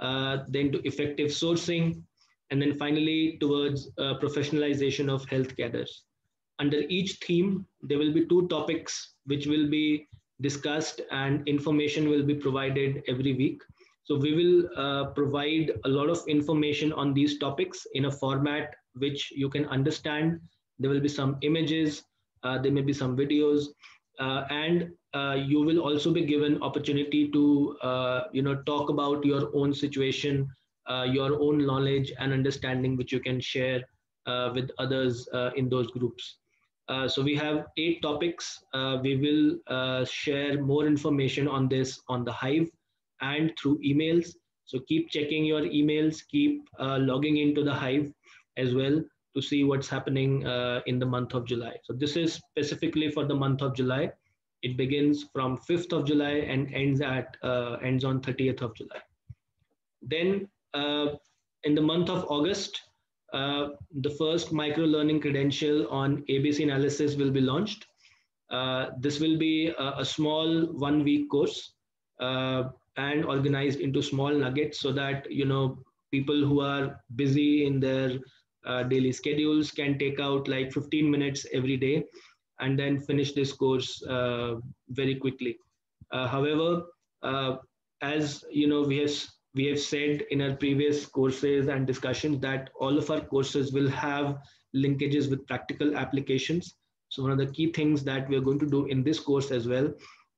uh, then to effective sourcing, and then finally towards professionalization of health cadres. Under each theme, there will be two topics which will be discussed and information will be provided every week. So we will uh, provide a lot of information on these topics in a format which you can understand. There will be some images, uh, there may be some videos, uh, and uh, you will also be given opportunity to uh, you know talk about your own situation, uh, your own knowledge and understanding which you can share with others in those groups. Uh, so we have eight topics. Uh, we will uh, share more information on this on the Hive and through emails. So keep checking your emails, keep uh, logging into the Hive as well to see what's happening uh, in the month of July. So this is specifically for the month of July. It begins from 5th of July and ends at ends on 30th of July. Then in the month of August, uh, the first micro learning credential on ABC analysis will be launched. Uh, this will be a, a small one week course uh, and organized into small nuggets so that, you know, people who are busy in their uh, daily schedules can take out like 15 minutes every day and then finish this course uh, very quickly. however, as you know, we have we have said in our previous courses and discussions that all of our courses will have linkages with practical applications. So one of the key things that we're going to do in this course as well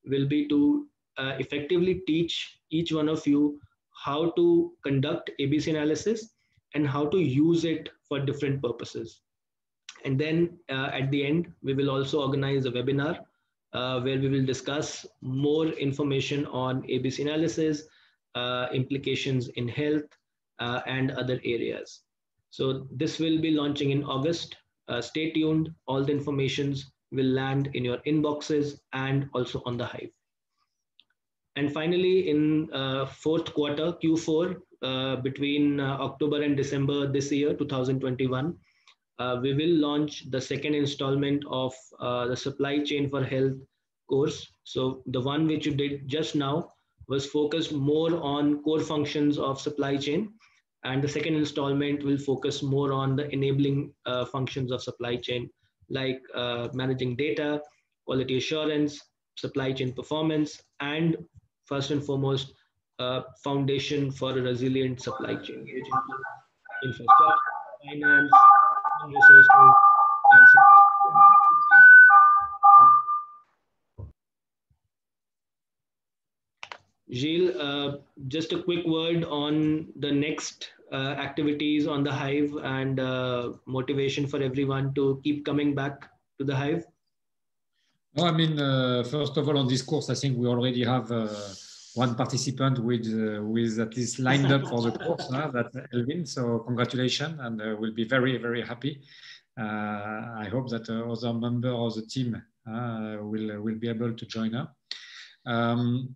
will be to uh, effectively teach each one of you how to conduct ABC analysis and how to use it for different purposes. And then uh, at the end, we will also organize a webinar uh, where we will discuss more information on ABC analysis, uh, implications in health uh, and other areas. So this will be launching in August. Uh, stay tuned. All the informations will land in your inboxes and also on the Hive. And finally, in uh, fourth quarter, Q4, uh, between uh, October and December this year, 2021, we will launch the second installment of the Supply Chain for Health course. So the one which you did just now was focused more on core functions of supply chain. And the second installment will focus more on the enabling uh, functions of supply chain, like uh, managing data, quality assurance, supply chain performance, and first and foremost, uh, foundation for a resilient supply chain, which infrastructure, finance, and resources, and Gilles, uh, just a quick word on the next uh, activities on the Hive and uh, motivation for everyone to keep coming back to the Hive. No, I mean, uh, first of all, on this course, I think we already have uh, one participant with uh, with at least lined up for the [LAUGHS] course. that's Elvin. So congratulations, and we'll be very very happy. I hope that other member of the team will will be able to join up. Um,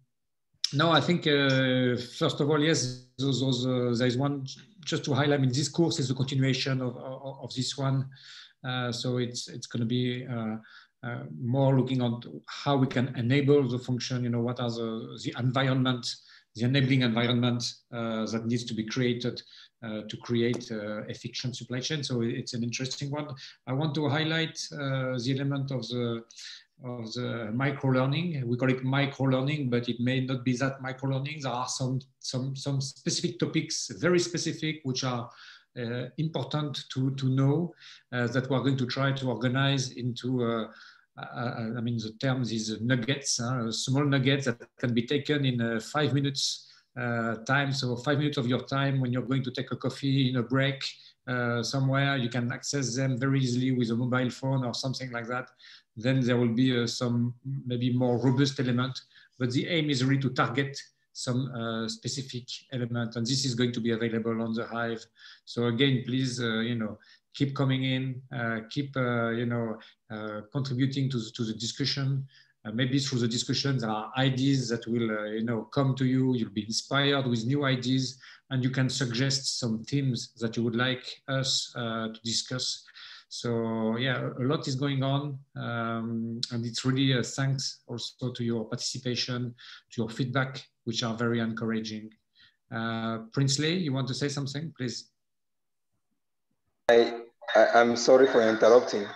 no, I think uh, first of all, yes, those, those, uh, there is one just to highlight. I mean, this course is a continuation of, of, of this one, uh, so it's it's going to be uh, uh, more looking on how we can enable the function. You know, what are the the environment, the enabling environment uh, that needs to be created to create efficient supply chain. So it's an interesting one. I want to highlight the element of the of the micro learning. We call it micro learning, but it may not be that micro learning. There are some some some specific topics, very specific, which are uh, important to to know uh, that we're going to try to organize into. Uh, uh I mean, the term is nuggets, small nuggets that can be taken in uh, five minutes uh, time. So five minutes of your time when you're going to take a coffee in a break somewhere, you can access them very easily with a mobile phone or something like that then there will be uh, some maybe more robust element. But the aim is really to target some uh, specific element, and this is going to be available on the Hive. So again, please, uh, you know, keep coming in, uh, keep, uh, you know, uh, contributing to, to the discussion. uh, maybe through the discussions there are ideas that will you know come to you you'll be inspired with new ideas and you can suggest some themes that you would like us to discuss so yeah a lot is going on um, and it's really a thanks also to your participation to your feedback which are very encouraging uh, princely you want to say something please I, I am sorry for interrupting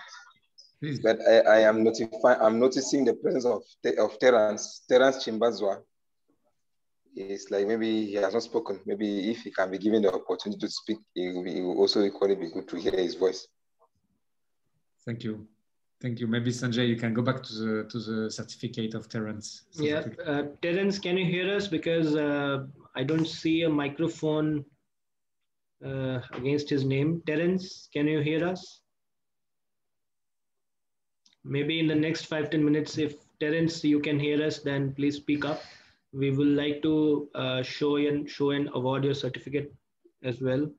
Please. But I, I am notifying, I'm noticing the presence of, of Terence, Terence Chimbazwa. It's like maybe he has not spoken. Maybe if he can be given the opportunity to speak, it will, it will also equally be good to hear his voice. Thank you. Thank you. Maybe Sanjay, you can go back to the to the certificate of Terence. Yeah, uh, Terence, can you hear us? Because uh, I don't see a microphone uh, against his name. Terence, can you hear us? maybe in the next five ten minutes, if Terence, you can hear us, then please speak up. We will like to uh, show and show and award your certificate as well.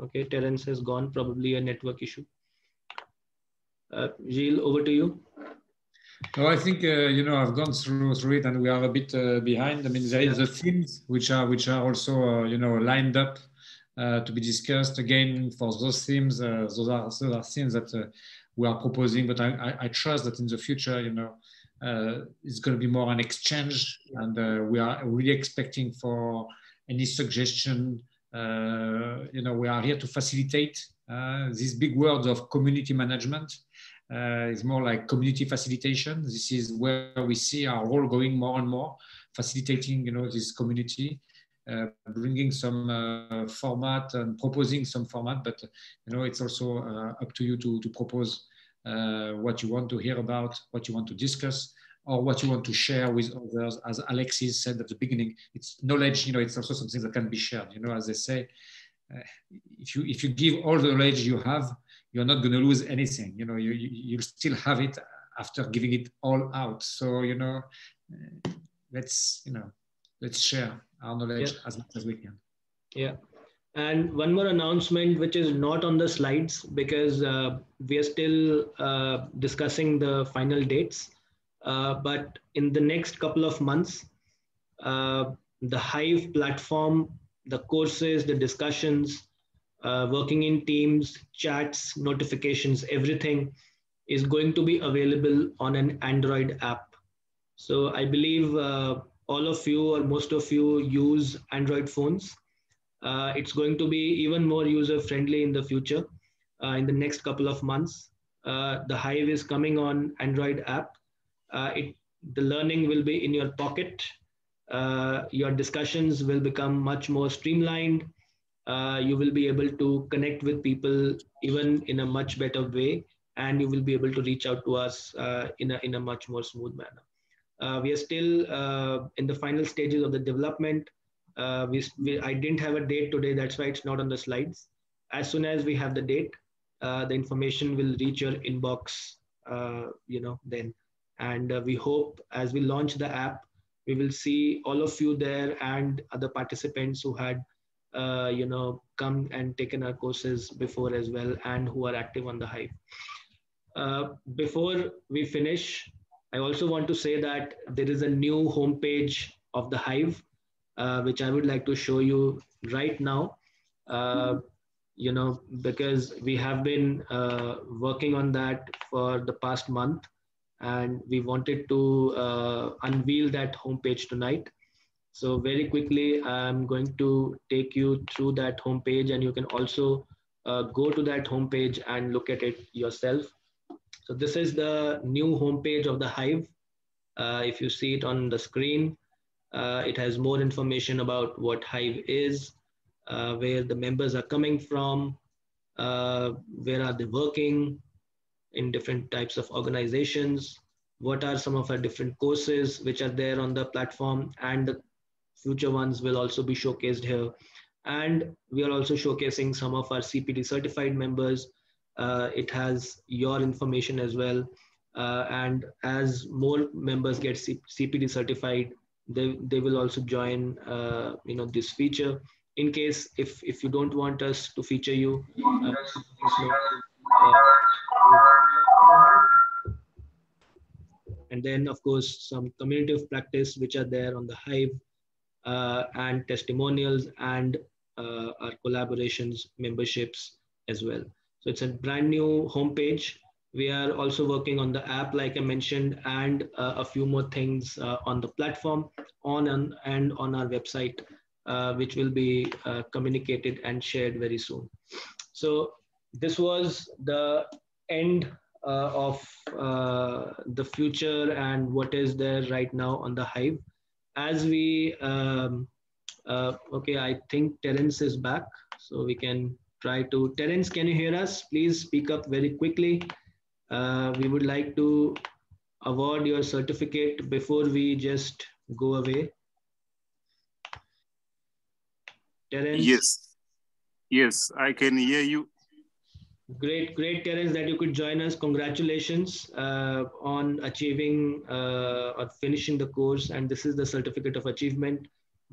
Okay, Terence has gone, probably a network issue. Uh, Gilles, over to you. No, I think uh, you know I've gone through through it, and we are a bit uh, behind. I mean, there is the themes which are which are also uh, you know lined up uh, to be discussed. Again, for those themes, uh, those are those are themes that uh, we are proposing, but I, I, I, trust that in the future, you know, uh, it's going to be more an exchange, and uh, we are really expecting for any suggestion. Uh, you know, we are here to facilitate uh, these big words of community management. Uh, it's more like community facilitation. This is where we see our role going more and more, facilitating, you know, this community. Uh, bringing some uh, format and proposing some format, but you know it's also uh, up to you to, to propose what you want to hear about, what you want to discuss, or what you want to share with others. As Alexis said at the beginning, it's knowledge. You know, it's also something that can be shared. You know, as they say, if you if you give all the knowledge you have, you're not going to lose anything. You know, you, you you'll still have it after giving it all out. So you know, let's you know, let's share our knowledge yeah. as much as we can. Yeah. And one more announcement, which is not on the slides because uh, we are still uh, discussing the final dates. Uh, but in the next couple of months, uh, the Hive platform, the courses, the discussions, uh, working in teams, chats, notifications, everything is going to be available on an Android app. So I believe uh, all of you or most of you use Android phones. Uh, it's going to be even more user friendly in the future. Uh, in the next couple of months, uh, the Hive is coming on Android app. Uh, it, the learning will be in your pocket. Your discussions will become much more streamlined. Uh, you will be able to connect with people even in a much better way, and you will be able to reach out to us in, a, in a much more smooth manner. Uh, we are still uh, in the final stages of the development. Uh, we, we, I didn't have a date today, that's why it's not on the slides. As soon as we have the date, the information will reach your inbox, you know, then. And we hope as we launch the app, we will see all of you there and other participants who had uh, you know, come and taken our courses before as well and who are active on the Hive. Uh, before we finish, I also want to say that there is a new homepage of the Hive, uh, which I would like to show you right now. Uh, you know, because we have been uh, working on that for the past month, and we wanted to uh, unveil that homepage tonight. So very quickly, I'm going to take you through that homepage, and you can also uh, go to that homepage and look at it yourself. So this is the new homepage of the Hive. Uh, if you see it on the screen, uh, it has more information about what Hive is, uh, where the members are coming from, uh, where are they working in different types of organizations, what are some of our different courses which are there on the platform, and the future ones will also be showcased here. And we are also showcasing some of our CPD certified members uh, it has your information as well. Uh, and as more members get C CPD certified, they, they will also join uh, you know this feature. In case if if you don't want us to feature you, And then, of course, some community of practice which are there on the Hive uh, and testimonials and uh, our collaborations, memberships as well. So it's a brand new homepage. We are also working on the app, like I mentioned, and uh, a few more things uh, on the platform, on and, and on our website, uh, which will be uh, communicated and shared very soon. So this was the end uh, of uh, the future and what is there right now on the Hive. As we, um, okay, I think Terence is back, so we can try to. Terence, can you hear us? Please speak up very quickly. Uh, we would like to award your certificate before we just go away. Terence? Yes. Yes, I can hear you. Great, great, Terence, that you could join us. Congratulations uh, on achieving uh, or finishing the course. And this is the certificate of achievement.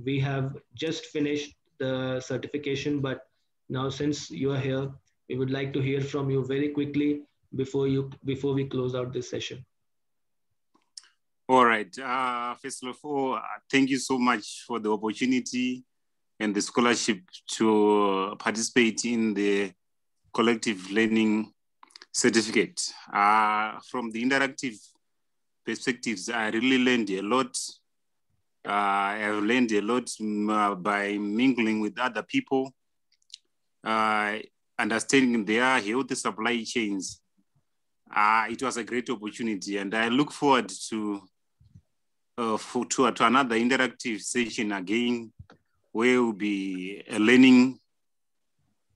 We have just finished the certification, but now, since you are here, we would like to hear from you very quickly before you before we close out this session. All right. Uh, first of all, uh, thank you so much for the opportunity and the scholarship to participate in the collective learning certificate. Uh, from the interactive perspectives, I really learned a lot. Uh, I have learned a lot mm, uh, by mingling with other people uh, understanding their healthy supply chains, uh, it was a great opportunity. And I look forward to, uh, for, to, to another interactive session again, where we'll be learning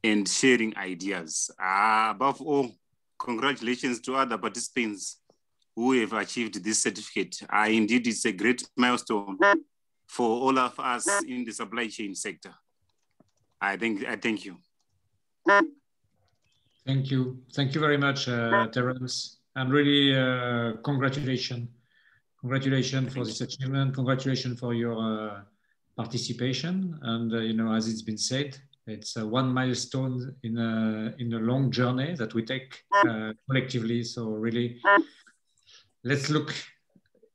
and sharing ideas. Uh, above all, congratulations to other participants who have achieved this certificate. Uh, indeed, it's a great milestone for all of us in the supply chain sector. I think I thank you. Thank you. Thank you very much, uh, Terence. And really, uh, congratulations. Congratulations for this achievement. Congratulations for your uh, participation. And, uh, you know, as it's been said, it's uh, one milestone in a, in a long journey that we take uh, collectively. So really, let's look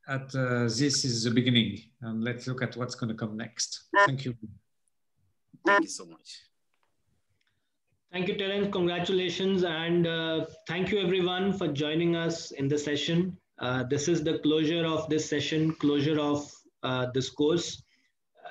at this is the beginning and let's look at what's going to come next. Thank you. Thank you so much. Thank you, Terence. Congratulations. And uh, thank you, everyone, for joining us in the session. Uh, this is the closure of this session, closure of uh, this course.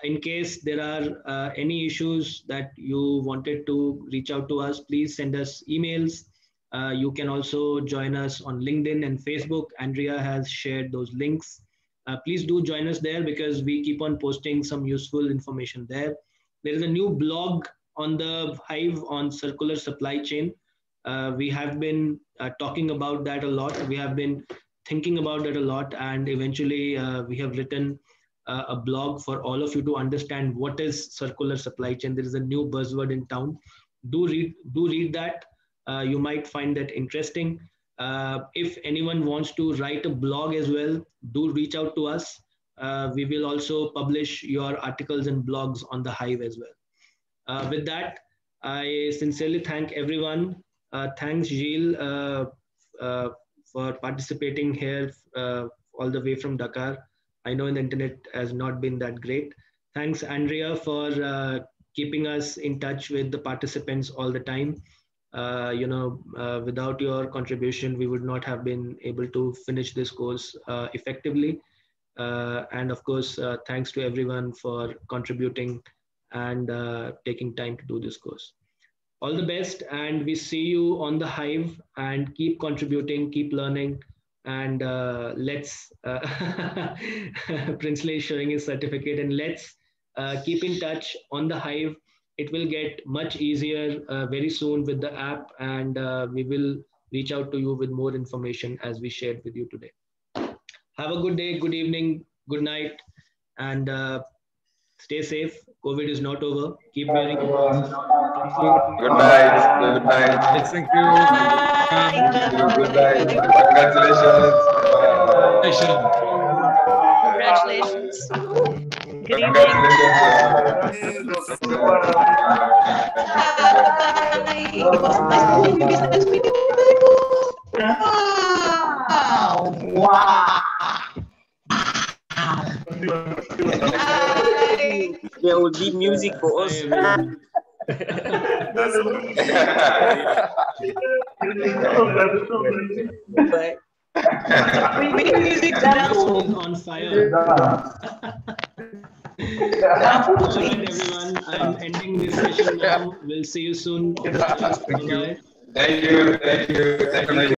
In case there are uh, any issues that you wanted to reach out to us, please send us emails. Uh, you can also join us on LinkedIn and Facebook. Andrea has shared those links. Uh, please do join us there because we keep on posting some useful information there. There is a new blog on the Hive on circular supply chain. Uh, we have been uh, talking about that a lot. We have been thinking about that a lot, and eventually uh, we have written uh, a blog for all of you to understand what is circular supply chain. There is a new buzzword in town. Do read, do read that. Uh, you might find that interesting. Uh, if anyone wants to write a blog as well, do reach out to us. we will also publish your articles and blogs on the Hive as well. Uh, with that, I sincerely thank everyone. Uh, thanks, Gilles, uh, uh for participating here uh, all the way from Dakar. I know the internet has not been that great. Thanks, Andrea, for uh, keeping us in touch with the participants all the time. Uh, you know, uh, without your contribution, we would not have been able to finish this course uh, effectively. and of course, thanks to everyone for contributing and uh, taking time to do this course. All the best, and we see you on the Hive. And keep contributing, keep learning, and uh, let's. Uh, [LAUGHS] Princely showing his certificate, and let's uh, keep in touch on the Hive. It will get much easier uh, very soon with the app, and uh, we will reach out to you with more information as we shared with you today. Have a good day, good evening, good night, and stay safe COVID is not over. Keep wearing your mask. Good night. Good night. Thank you. Good night. Congratulations. Congratulations. Good evening. Wow. Wow will be music for us. [LAUGHS] Bye. music on fire. [LAUGHS] Everyone. I'm ending this session now. We'll see you soon. Bye. Thank you. Thank you. Thank you.